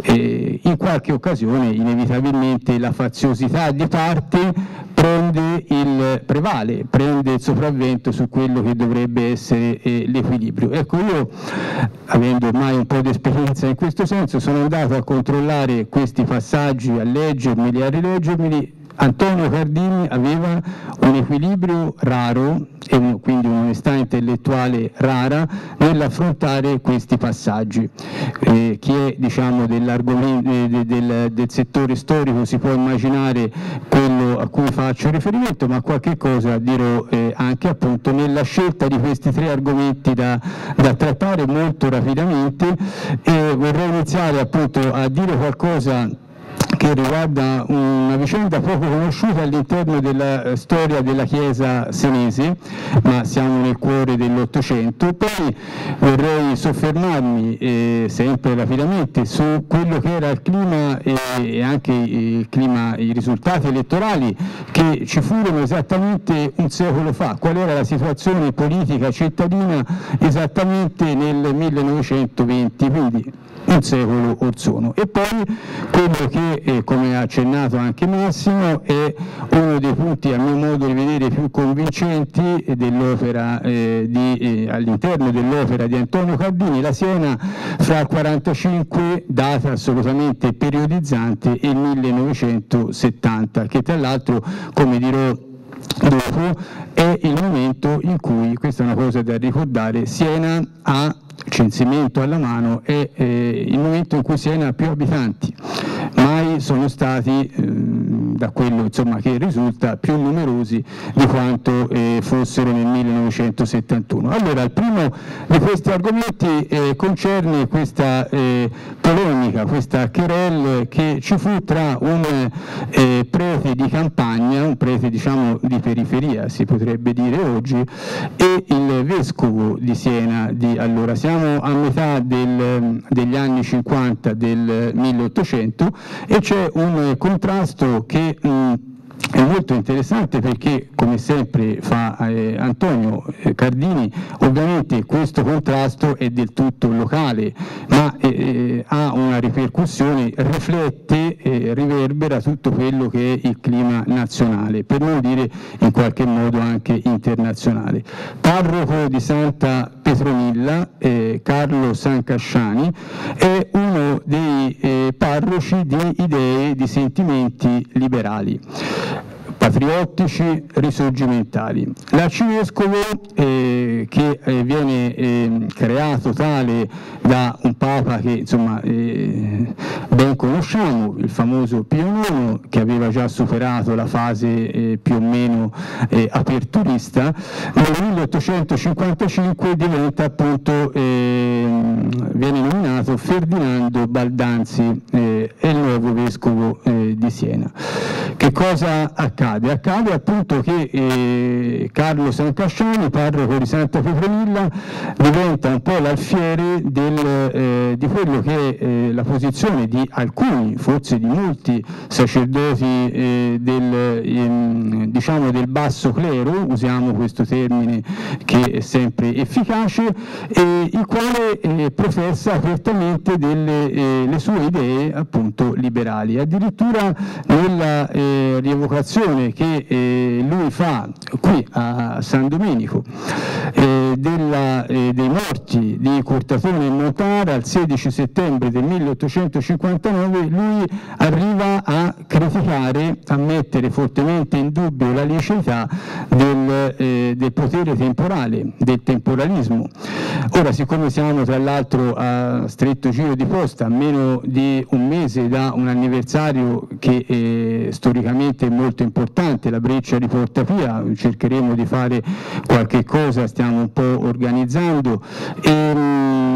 S3: Eh, in qualche occasione inevitabilmente la faziosità di parte prende il prevale, prende il sopravvento su quello che dovrebbe essere eh, l'equilibrio. Ecco, io, avendo ormai un po' di esperienza in questo senso, sono andato a controllare questi passaggi, a leggermeli, a rileggermeli Antonio Cardini aveva un equilibrio raro e quindi un'onestà intellettuale rara nell'affrontare questi passaggi. Eh, chi è diciamo, eh, del, del, settore storico si può immaginare quello a cui faccio riferimento, ma qualche cosa dirò eh, anche appunto nella scelta di questi tre argomenti da, da trattare molto rapidamente e vorrei iniziare appunto a dire qualcosa che riguarda una vicenda poco conosciuta all'interno della eh, storia della Chiesa senese, ma siamo nel cuore dell'Ottocento. Poi vorrei soffermarmi eh, sempre rapidamente su quello che era il clima e anche il clima, i risultati elettorali che ci furono esattamente un secolo fa, qual era la situazione politica cittadina esattamente nel 1920. Quindi un secolo or sono. E poi quello che, eh, come ha accennato anche Massimo, è uno dei punti a mio modo di vedere più convincenti dell'opera eh, eh, all'interno dell'opera di Antonio Cardini, la Siena fra il 45, data assolutamente periodizzante, e il 1970, che tra l'altro, come dirò dopo, è il momento in cui, questa è una cosa da ricordare, Siena ha censimento alla mano è eh, il momento in cui Siena ha più abitanti, mai sono stati, eh, da quello insomma, che risulta, più numerosi di quanto eh, fossero nel 1971. Allora, il primo di questi argomenti eh, concerne questa eh, polemica, questa querelle che ci fu tra un eh, prete di campagna, un prete diciamo di periferia si potrebbe dire oggi, e il vescovo di Siena di allora. Siamo a metà del, degli anni 50 del 1800 e c'è un contrasto che mh, è molto interessante perché, come sempre fa eh, Antonio eh, Cardini, ovviamente questo contrasto è del tutto locale, ma eh, eh ha una ripercussione, riflette, eh, riverbera tutto quello che è il clima nazionale, per non dire in qualche modo anche internazionale. Parroco di Santa Petronilla, eh, Carlo Sancasciani, è uno dei parroci di idee, di sentimenti liberali patriottici risorgimentali. L'arcivescovo eh, che eh, viene eh, creato tale da un papa che insomma eh, ben conosciamo, il famoso Pio IX che aveva già superato la fase eh, più o meno eh, aperturista, nel 1855 diventa appunto, viene nominato Ferdinando Baldanzi, è il nuovo vescovo di Siena. Che cosa accade? accade? Appunto che eh, Carlo Sancasciani, parroco di Santa Petronilla, diventa un po' l'alfiere del, eh, di quello che è eh, la posizione di alcuni, forse di molti sacerdoti eh, del, ehm, diciamo del basso clero, usiamo questo termine che è sempre efficace, il quale eh, professa apertamente delle, eh, le sue idee appunto liberali. Addirittura nella rievocazione che eh, lui fa qui a San Domenico eh, della, eh, dei morti di Curtatone e Motara il 16 settembre del 1859 lui arriva a criticare, a mettere fortemente in dubbio la liceità del, eh, del potere temporale, del temporalismo. Ora siccome siamo tra l'altro a stretto giro di posta, a meno di un mese da un anniversario che eh, storicamente è molto importante, importante la breccia di Portapia, cercheremo di fare qualche cosa, stiamo un po' organizzando. E,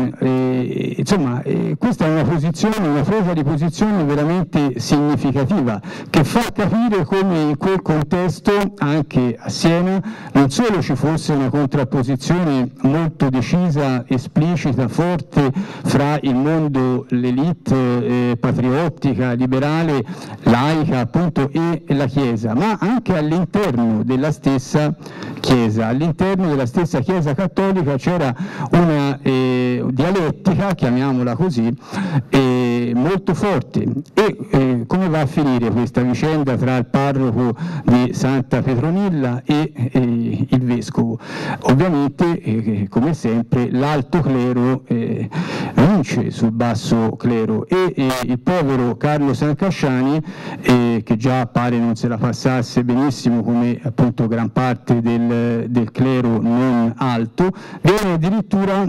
S3: ehm, e, insomma, e questa è una posizione, una presa di posizione veramente significativa che fa capire come in quel contesto, anche a Siena, non solo ci fosse una contrapposizione molto decisa, esplicita, forte fra il mondo, l'elite eh, patriottica, liberale, laica appunto e la Chiesa, ma anche all'interno della stessa Chiesa. All'interno della stessa Chiesa cattolica c'era una, eh, eh, dialettica, chiamiamola così, eh, molto forte. E eh, come va a finire questa vicenda tra il parroco di Santa Petronilla e il vescovo? Ovviamente, eh, come sempre, l'alto clero eh, vince sul basso clero e il povero Carlo Sancasciani, che già pare non se la passasse benissimo come appunto gran parte del, del clero non alto, viene addirittura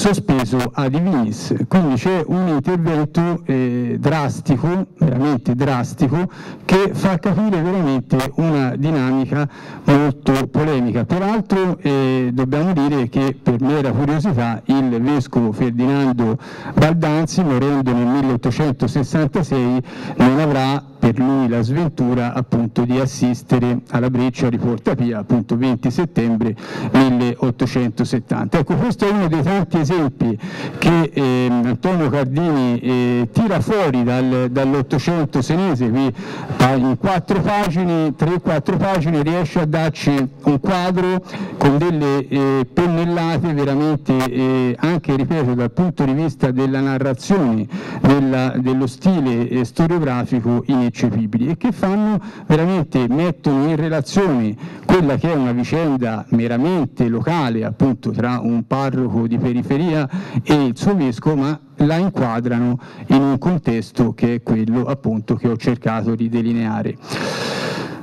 S3: sospeso a divinis, quindi c'è un intervento eh, drastico, veramente drastico, che fa capire veramente una dinamica molto polemica. Peraltro eh, dobbiamo dire che per mera curiosità il vescovo Ferdinando Baldanzi, morendo nel 1866, non avrà per lui la sventura appunto di assistere alla breccia di Porta Pia appunto 20 settembre 1870. Ecco questo è uno dei tanti esempi che eh, Antonio Cardini eh, tira fuori dal, dall'Ottocento senese, qui in quattro pagine, tre quattro pagine riesce a darci un quadro con delle eh, pennellate veramente eh, anche ripeto dal punto di vista della narrazione, della, dello stile eh, storiografico in ineccepibili e che fanno veramente, mettono in relazione quella che è una vicenda meramente locale appunto tra un parroco di periferia e il suo vescovo, ma la inquadrano in un contesto che è quello appunto che ho cercato di delineare.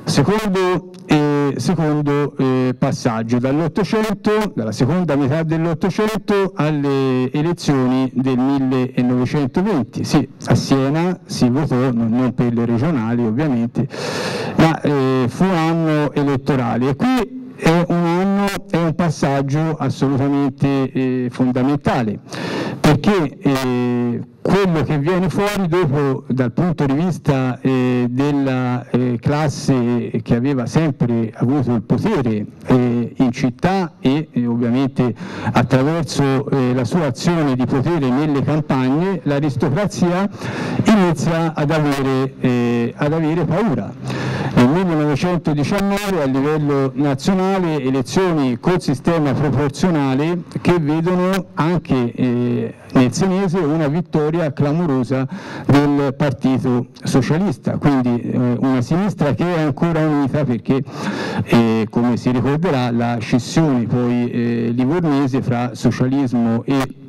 S3: Secondo, eh, secondo eh, passaggio, dall'Ottocento, dalla seconda metà dell'Ottocento alle elezioni del 1920. Sì, a Siena si votò, non, non per le regionali ovviamente, ma eh, fu anno elettorale e qui è un anno, è un passaggio assolutamente eh, fondamentale perché eh, quello che viene fuori dopo dal punto di vista eh, della eh, classe che aveva sempre avuto il potere eh, in città e eh, ovviamente attraverso eh, la sua azione di potere nelle campagne, l'aristocrazia inizia ad avere, eh, ad avere paura. Nel 1919 a livello nazionale elezioni col sistema proporzionale che vedono anche nel senese una vittoria clamorosa del Partito Socialista, quindi eh, una sinistra che è ancora unita perché, eh, come si ricorderà, la scissione poi eh, livornese fra socialismo e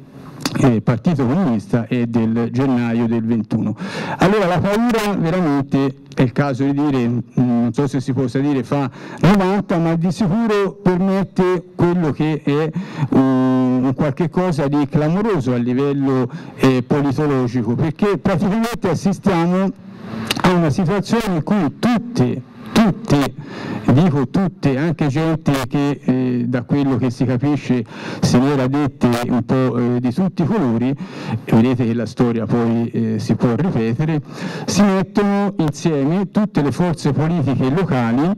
S3: eh, Partito Comunista è del gennaio del 21. Allora la paura veramente è il caso di dire, mm, non so se si possa dire fa 90, ma di sicuro permette quello che è un, un qualche cosa di clamoroso a livello eh, politologico, perché praticamente assistiamo a una situazione in cui tutte tutti, dico tutte, anche gente che eh, da quello che si capisce se ne era dette un po' eh, di tutti i colori, vedete che la storia poi eh, si può ripetere, si mettono insieme tutte le forze politiche locali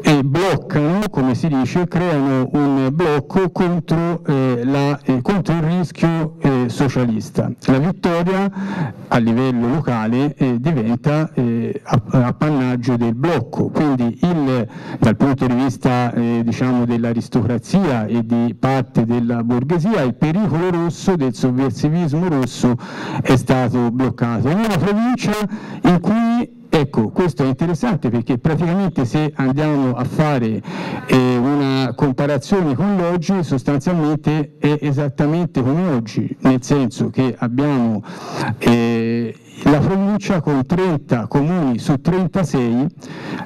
S3: e bloccano, come si dice, creano un blocco contro, eh, la, eh, contro il rischio eh, socialista. La vittoria a livello locale diventa appannaggio del blocco quindi il, dal punto di vista eh, diciamo dell'aristocrazia e di parte della borghesia il pericolo rosso del sovversivismo rosso è stato bloccato. È una provincia in cui Ecco, questo è interessante perché praticamente se andiamo a fare eh, una comparazione con l'oggi, sostanzialmente è esattamente come oggi, nel senso che abbiamo eh, la provincia con 30 comuni su 36,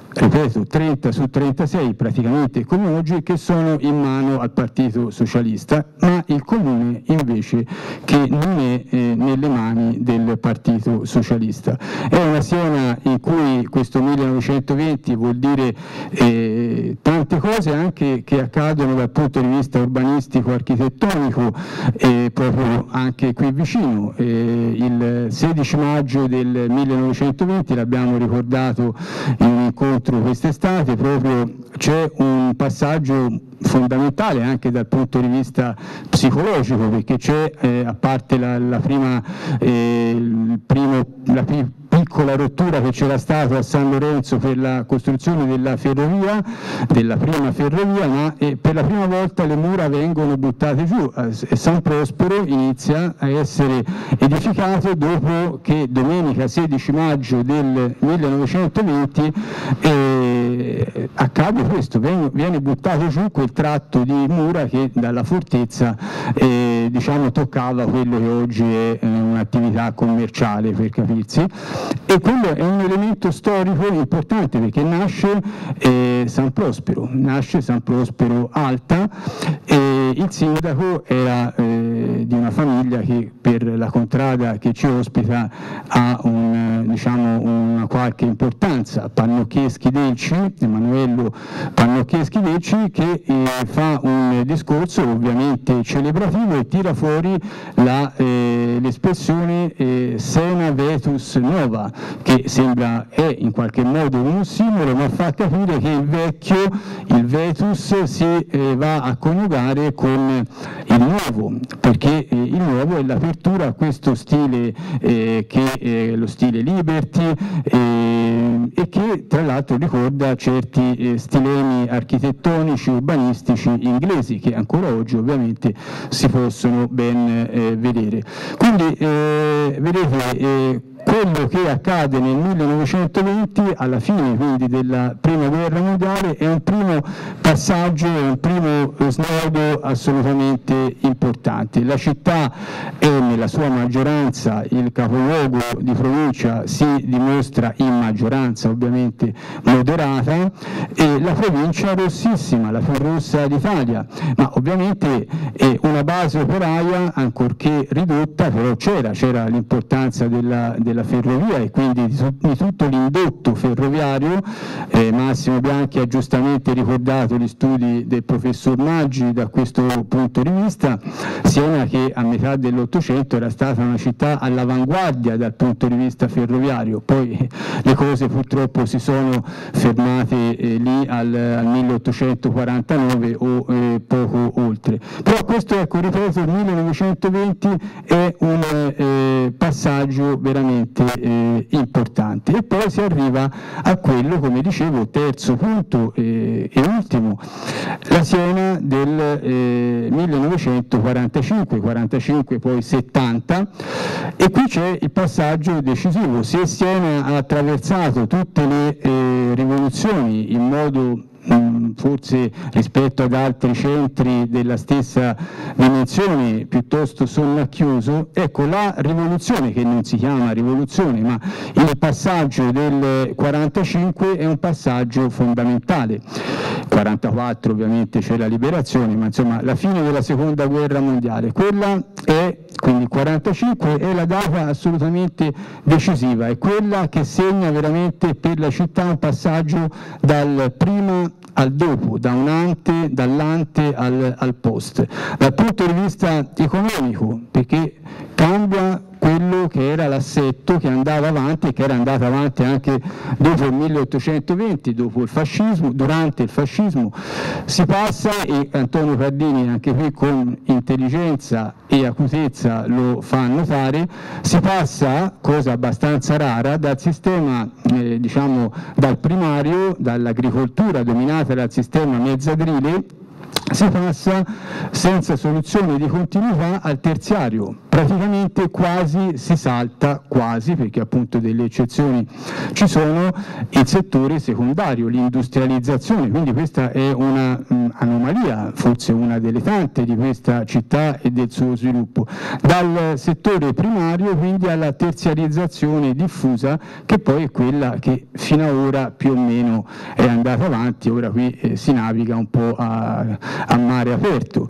S3: ripeto 30 su 36 praticamente come oggi, che sono in mano al Partito Socialista, ma il comune invece che non è eh, nelle mani del Partito Socialista. È una Siena in cui questo 1920 vuol dire eh, tante cose anche che accadono dal punto di vista urbanistico, architettonico, eh, proprio anche qui vicino. Eh, il 16 maggio maggio del 1920, l'abbiamo ricordato in un incontro quest'estate, proprio c'è un passaggio fondamentale anche dal punto di vista psicologico perché c'è eh, a parte la, la prima, eh, primo, la, piccola rottura che c'era stata a San Lorenzo per la costruzione della ferrovia, della prima ferrovia, ma eh, per la prima volta le mura vengono buttate giù. E San Prospero inizia a essere edificato dopo che domenica 16 maggio del 1920 eh, accade questo, viene, buttato giù quel tratto di mura che dalla fortezza eh, diciamo, toccava quello che oggi è eh, un'attività commerciale per capirsi. E quello è un elemento storico importante perché nasce eh, San Prospero, nasce San Prospero Alta e il sindaco era eh, di una famiglia che per la contrada che ci ospita ha un, diciamo, una qualche importanza, Pannocchieschi Delci, Emanuello Pannocchieschi Delci che eh, fa un discorso ovviamente celebrativo e tira fuori eh, l'espressione eh, Sena Vetus Nova che sembra è in qualche modo un simbolo ma fa capire che il vecchio, il Vetus si eh, va a coniugare con il nuovo perché eh, il nuovo è l'apertura a questo stile eh, che è lo stile Liberty e che tra l'altro ricorda certi stilemi architettonici urbanistici inglesi che ancora oggi ovviamente si possono ben eh, vedere. Quindi eh, vedete eh, quello che accade nel 1920 alla fine quindi della prima guerra mondiale è un primo passaggio, un primo snodo assolutamente importante. La città è nella sua maggioranza il capoluogo di provincia si dimostra in maggioranza ovviamente moderata e la provincia rossissima, la più rossa d'Italia, ma ovviamente è una base operaia ancorché ridotta però c'era, c'era l'importanza della, della della ferrovia e quindi di, tutto l'indotto ferroviario, eh, Massimo Bianchi ha giustamente ricordato gli studi del professor Maggi da questo punto di vista, Siena che a metà dell'Ottocento era stata una città all'avanguardia dal punto di vista ferroviario, poi le cose purtroppo si sono fermate eh, lì al, al, 1849 o eh, poco oltre. Però questo, ecco, ripeto, il 1920 è un eh, passaggio veramente veramente eh, importante. E poi si arriva a quello, come dicevo, terzo punto eh, e ultimo, la Siena del eh, 1945, 45 poi 70 e qui c'è il passaggio decisivo. Se Siena ha attraversato tutte le eh, rivoluzioni in modo forse rispetto ad altri centri della stessa dimensione piuttosto sonnacchioso, ecco la rivoluzione che non si chiama rivoluzione ma il passaggio del 45 è un passaggio fondamentale, 44 ovviamente c'è la liberazione ma insomma la fine della seconda guerra mondiale, quella è quindi 45 è la data assolutamente decisiva, è quella che segna veramente per la città un passaggio dal prima al dopo, da un ante, dall'ante al, al post. Dal punto di vista economico, perché cambia quello che era l'assetto che andava avanti e che era andato avanti anche dopo il 1820, dopo il fascismo, durante il fascismo, si passa, e Antonio Pardini anche qui con intelligenza e acutezza lo fa notare, si passa, cosa abbastanza rara, dal sistema, eh, diciamo, dal primario, dall'agricoltura dominata dal sistema mezzadrile, si passa senza soluzione di continuità al terziario, praticamente quasi si salta, quasi perché appunto delle eccezioni ci sono, il settore secondario, l'industrializzazione, quindi questa è un'anomalia, forse una delle tante di questa città e del suo sviluppo, dal settore primario quindi alla terziarizzazione diffusa che poi è quella che fino ad ora più o meno è andata avanti, ora qui eh, si naviga un po' a, a mare aperto,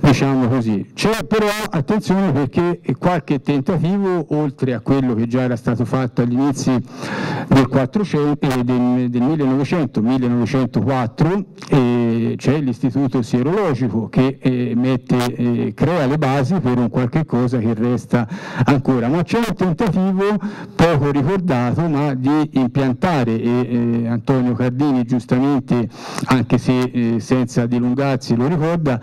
S3: diciamo così. C'è però attenzione perché qualche tentativo, oltre a quello che già era stato fatto agli inizi del, 400, eh, del, del 1900-1904, eh, eh, c'è l'istituto sierologico che eh, mette, eh, crea le basi per un qualche cosa che resta ancora, ma c'è un tentativo poco ricordato ma di impiantare e eh, Antonio Cardini giustamente anche se eh, senza dilungarsi lo ricorda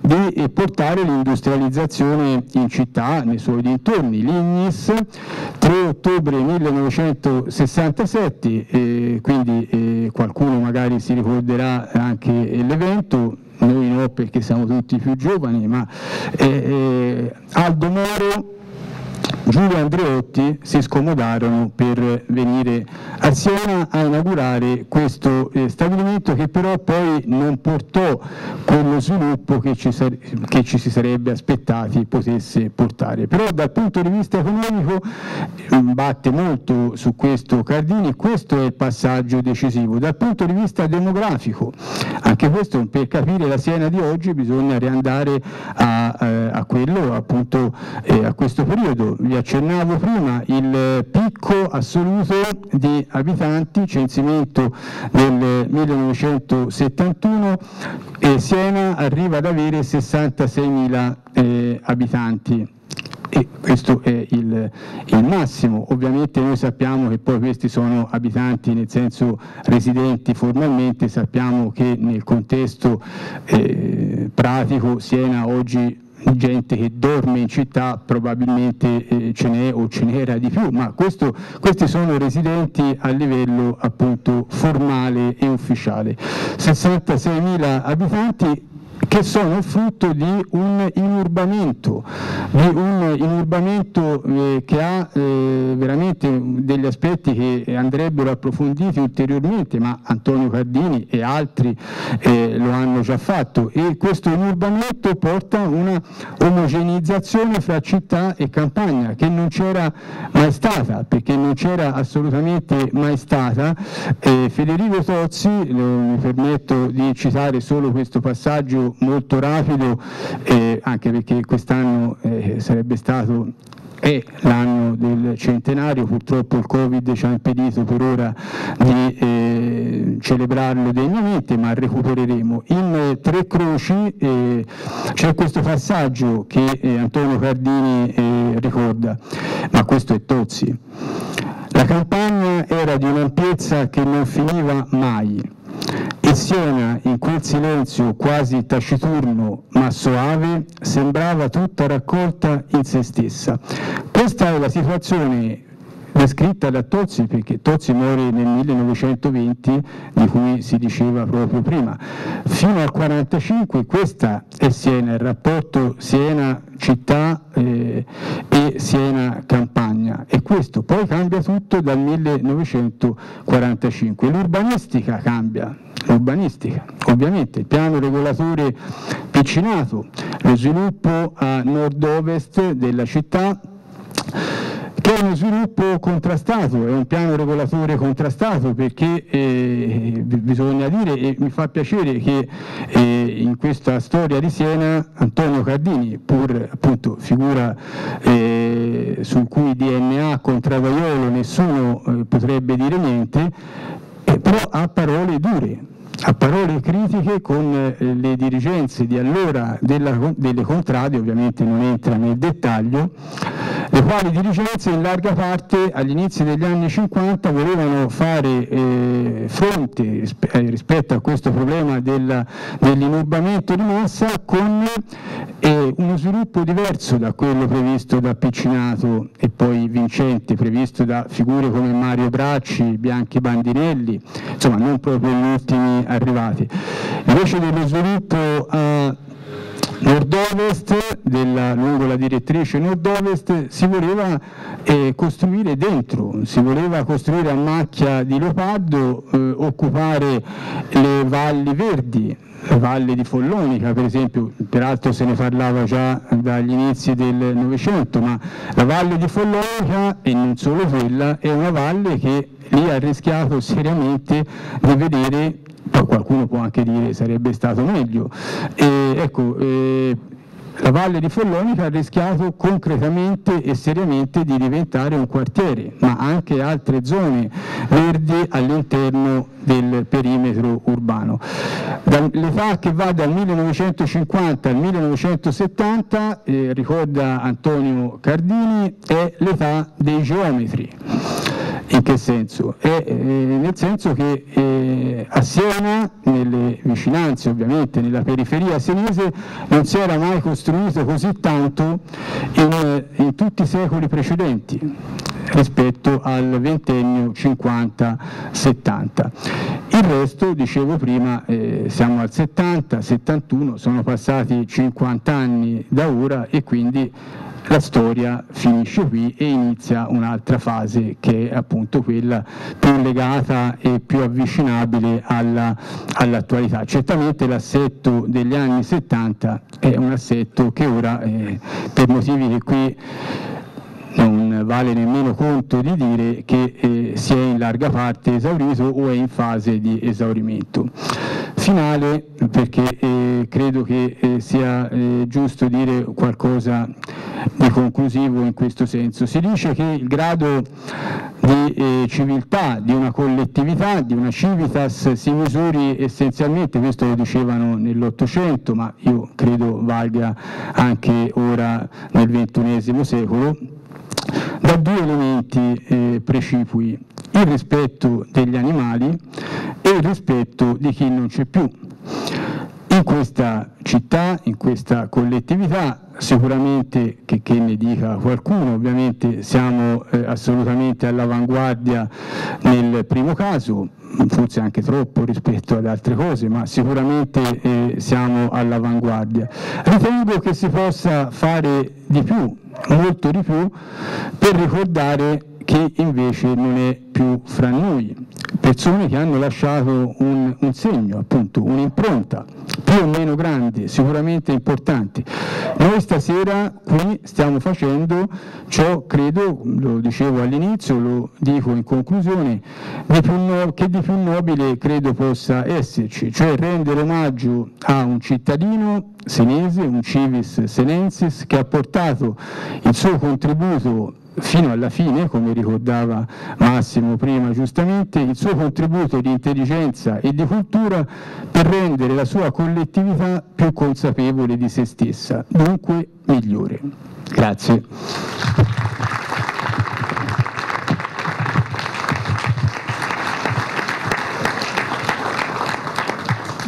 S3: di portare l'industrializzazione in città nei suoi dintorni. L'Ignis 3 ottobre 1967 quindi qualcuno magari si ricorderà anche l'evento, noi no perché siamo tutti più giovani, ma eh, eh, Aldo Moro Giulio Andreotti si scomodarono per venire a Siena a inaugurare questo eh, stabilimento che però poi non portò quello sviluppo che ci, che ci, si sarebbe aspettati potesse portare. Però dal punto di vista economico mm, batte molto su questo Cardini, questo è il passaggio decisivo. Dal punto di vista demografico, anche questo per capire la Siena di oggi bisogna riandare a, eh, a quello appunto eh, a questo periodo vi accennavo prima, il picco assoluto di abitanti, censimento del 1971 e Siena arriva ad avere 66.000 eh, abitanti e questo è il, il, massimo. Ovviamente noi sappiamo che poi questi sono abitanti nel senso residenti formalmente, sappiamo che nel contesto eh, pratico Siena oggi gente che dorme in città probabilmente eh, ce n'è o ce n'era di più, ma questo, questi sono residenti a livello appunto formale e ufficiale. 66.000 abitanti che sono frutto di un inurbamento, di un inurbamento eh, che ha eh, veramente degli aspetti che andrebbero approfonditi ulteriormente, ma Antonio Cardini e altri eh, lo hanno già fatto e questo inurbamento porta una omogeneizzazione fra città e campagna che non c'era mai stata, perché non c'era assolutamente mai stata. Federico Tozzi, mi permetto di citare solo questo passaggio molto rapido, eh, anche perché quest'anno eh, sarebbe stato è l'anno del centenario, purtroppo il Covid ci ha impedito per ora di eh, celebrarlo degnamente, ma recupereremo. In Tre Croci eh, c'è questo passaggio che eh, Antonio Cardini eh, ricorda, ma questo è Tozzi. La campagna era di un'ampiezza che non finiva mai e Siena, in quel silenzio quasi taciturno ma soave, sembrava tutta raccolta in se stessa. Questa è la situazione descritta da Tozzi, perché Tozzi muore nel 1920, di cui si diceva proprio prima. Fino al 1945 questa è Siena, il rapporto Siena-città eh, e Siena-campagna e questo poi cambia tutto dal 1945. L'urbanistica cambia, l'urbanistica, ovviamente il piano regolatore piccinato, lo sviluppo a nord-ovest della città che è uno sviluppo contrastato, è un piano regolatore contrastato perché eh, bisogna dire e mi fa piacere che eh, in questa storia di Siena Antonio Cardini, pur appunto figura eh, sul cui DNA contra Vaiolo nessuno eh, potrebbe dire niente, eh, però ha parole dure, a parole critiche con eh, le dirigenze di allora della, delle contrade, ovviamente non entra nel dettaglio, le quali dirigenze in larga parte agli inizi degli anni 50 volevano fare eh, fronte eh, rispetto a questo problema del, dell'inurbamento di massa con eh, uno sviluppo diverso da quello previsto da Piccinato e poi vincente, previsto da figure come Mario Bracci, Bianchi Bandinelli, insomma non proprio gli ultimi arrivati. Invece dello sviluppo a nord-ovest, lungo la direttrice nord-ovest, si voleva eh, costruire dentro, si voleva costruire a macchia di leopardo, eh, occupare le valli verdi, valle di Follonica per esempio, peraltro se ne parlava già dagli inizi del Novecento, ma la valle di Follonica e non solo quella è una valle che lì ha rischiato seriamente di vedere poi qualcuno può anche dire sarebbe stato meglio. E, ecco, eh, la Valle di Follonica ha rischiato concretamente e seriamente di diventare un quartiere, ma anche altre zone verdi all'interno del perimetro urbano. L'età che va dal 1950 al 1970, eh, ricorda Antonio Cardini, è l'età dei geometri. In che senso? È, eh, nel senso che eh, a Siena, nelle vicinanze ovviamente, nella periferia senese, non si era mai costruito così tanto in, in tutti i secoli precedenti rispetto al ventennio 50-70. Il resto, dicevo prima, eh, siamo al 70-71, sono passati 50 anni da ora e quindi la storia finisce qui e inizia un'altra fase che è appunto quella più legata e più avvicinabile alla, all'attualità. Certamente l'assetto degli anni 70 è un assetto che ora, eh, per motivi che qui non vale nemmeno conto di dire che eh, si è in larga parte esaurito o è in fase di esaurimento. Finale, perché eh, credo che eh, sia eh, giusto dire qualcosa di conclusivo in questo senso. Si dice che il grado di eh, civiltà di una collettività, di una civitas, si misuri essenzialmente, questo lo dicevano nell'Ottocento, ma io credo valga anche ora nel XXI secolo, da due elementi eh, precipui, il rispetto degli animali e il rispetto di chi non c'è più. In questa città, in questa collettività, sicuramente, che, che ne dica qualcuno, ovviamente siamo eh, assolutamente all'avanguardia nel primo caso, forse anche troppo rispetto ad altre cose, ma sicuramente eh, siamo all'avanguardia. Ritengo che si possa fare di più, molto di più, per ricordare che invece non è più fra noi, persone che hanno lasciato un, un segno, appunto, un'impronta, più o meno grande, sicuramente importante. Noi stasera qui stiamo facendo ciò, credo, lo dicevo all'inizio, lo dico in conclusione, di no, che di più nobile credo possa esserci, cioè rendere omaggio a un cittadino senese, un civis senensis, che ha portato il suo contributo fino alla fine, come ricordava Massimo prima giustamente, il suo contributo di intelligenza e di cultura per rendere la sua collettività più consapevole di se stessa, dunque migliore. Grazie.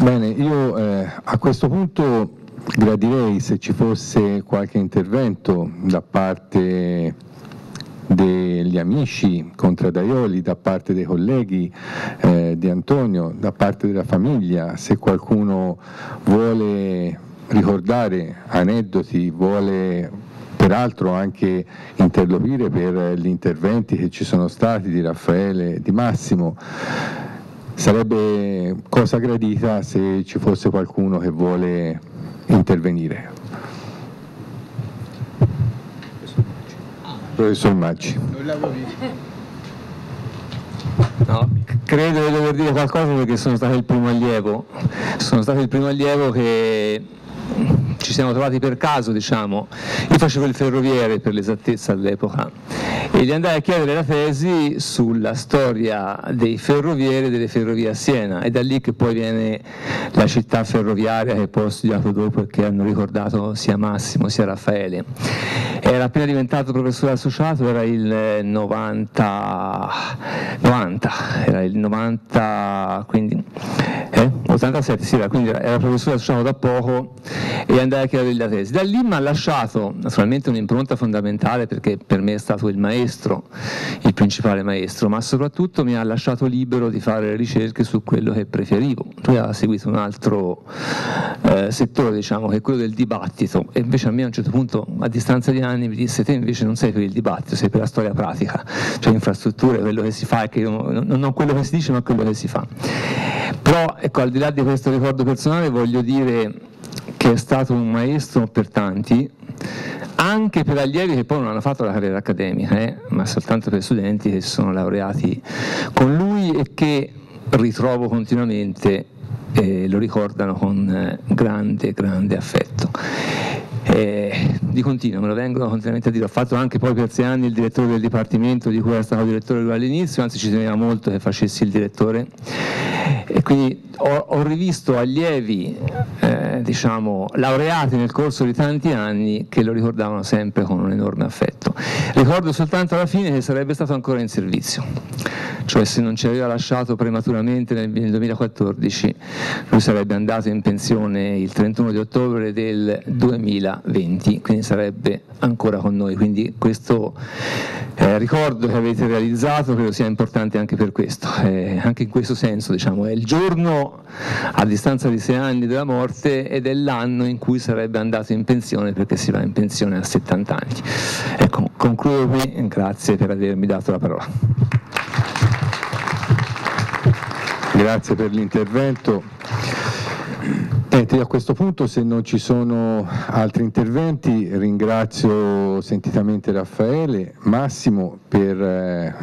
S1: Bene, io eh, a questo punto gradirei se ci fosse qualche intervento da parte degli amici contradaioli, da parte dei colleghi eh, di Antonio, da parte della famiglia, se qualcuno vuole ricordare aneddoti, vuole peraltro anche interloquire per gli interventi che ci sono stati di Raffaele di Massimo. Sarebbe cosa gradita se ci fosse qualcuno che vuole intervenire. Professor Maggi.
S4: No, credo di dover dire qualcosa perché sono stato il primo allievo, sono stato il primo allievo che ci siamo trovati per caso, diciamo, io facevo il ferroviere per l'esattezza all'epoca. E gli andai a chiedere la tesi sulla storia dei ferrovieri e delle ferrovie a Siena, è da lì che poi viene la città ferroviaria che poi ho studiato dopo e che hanno ricordato sia Massimo sia Raffaele. Era appena diventato professore associato, era il 90, 90 era il 90, quindi, eh, 87, sì, quindi era professore associato da poco e andai chiedere la tesi. Da lì mi ha lasciato naturalmente un'impronta fondamentale perché per me è stato il maestro, il principale maestro, ma soprattutto mi ha lasciato libero di fare ricerche su quello che preferivo. Poi ha seguito un altro eh, settore, diciamo, che è quello del dibattito e invece a me a un certo punto, a distanza di anni, mi disse te invece non sei per il dibattito, sei per la storia pratica, cioè infrastrutture, quello che si fa, che io, non quello che si dice ma quello che si fa. Però ecco, al di là di questo ricordo personale voglio dire che è stato un maestro per tanti, anche per allievi che poi non hanno fatto la carriera accademica, eh, ma soltanto per studenti che sono laureati con lui e che ritrovo continuamente e lo ricordano con eh, grande, grande affetto. Eh, di continuo, me lo vengono continuamente a dire, ho fatto anche poi per sei anni il direttore del dipartimento di cui era stato direttore lui all'inizio, anzi ci teneva molto che facessi il direttore. E quindi ho, ho rivisto allievi eh, diciamo, laureati nel corso di tanti anni che lo ricordavano sempre con un enorme affetto. Ricordo soltanto alla fine che sarebbe stato ancora in servizio, cioè se non ci aveva lasciato prematuramente nel, nel 2014 lui sarebbe andato in pensione il 31 di ottobre del 2020, quindi sarebbe ancora con noi. Quindi questo eh, ricordo che avete realizzato credo sia importante anche per questo, eh, anche in questo senso diciamo, è il giorno a distanza di sei anni della morte ed è l'anno in cui sarebbe andato in pensione perché si va in pensione a 70 anni. Ecco, concludo qui, grazie per avermi dato la parola.
S1: Grazie per l'intervento. A questo punto se non ci sono altri interventi ringrazio sentitamente Raffaele, Massimo per, eh,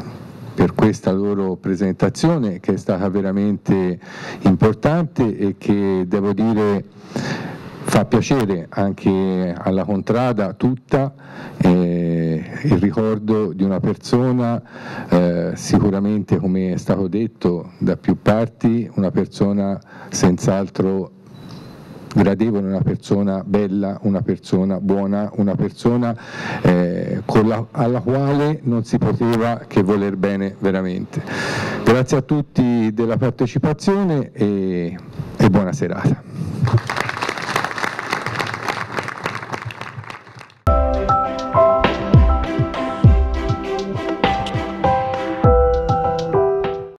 S1: per questa loro presentazione che è stata veramente importante e che devo dire fa piacere anche alla contrada tutta eh, il ricordo di una persona eh, sicuramente come è stato detto da più parti una persona senz'altro gradevole, una persona bella, una persona buona, una persona eh, la, alla quale non si poteva che voler bene veramente. Grazie a tutti della partecipazione e, e buona serata.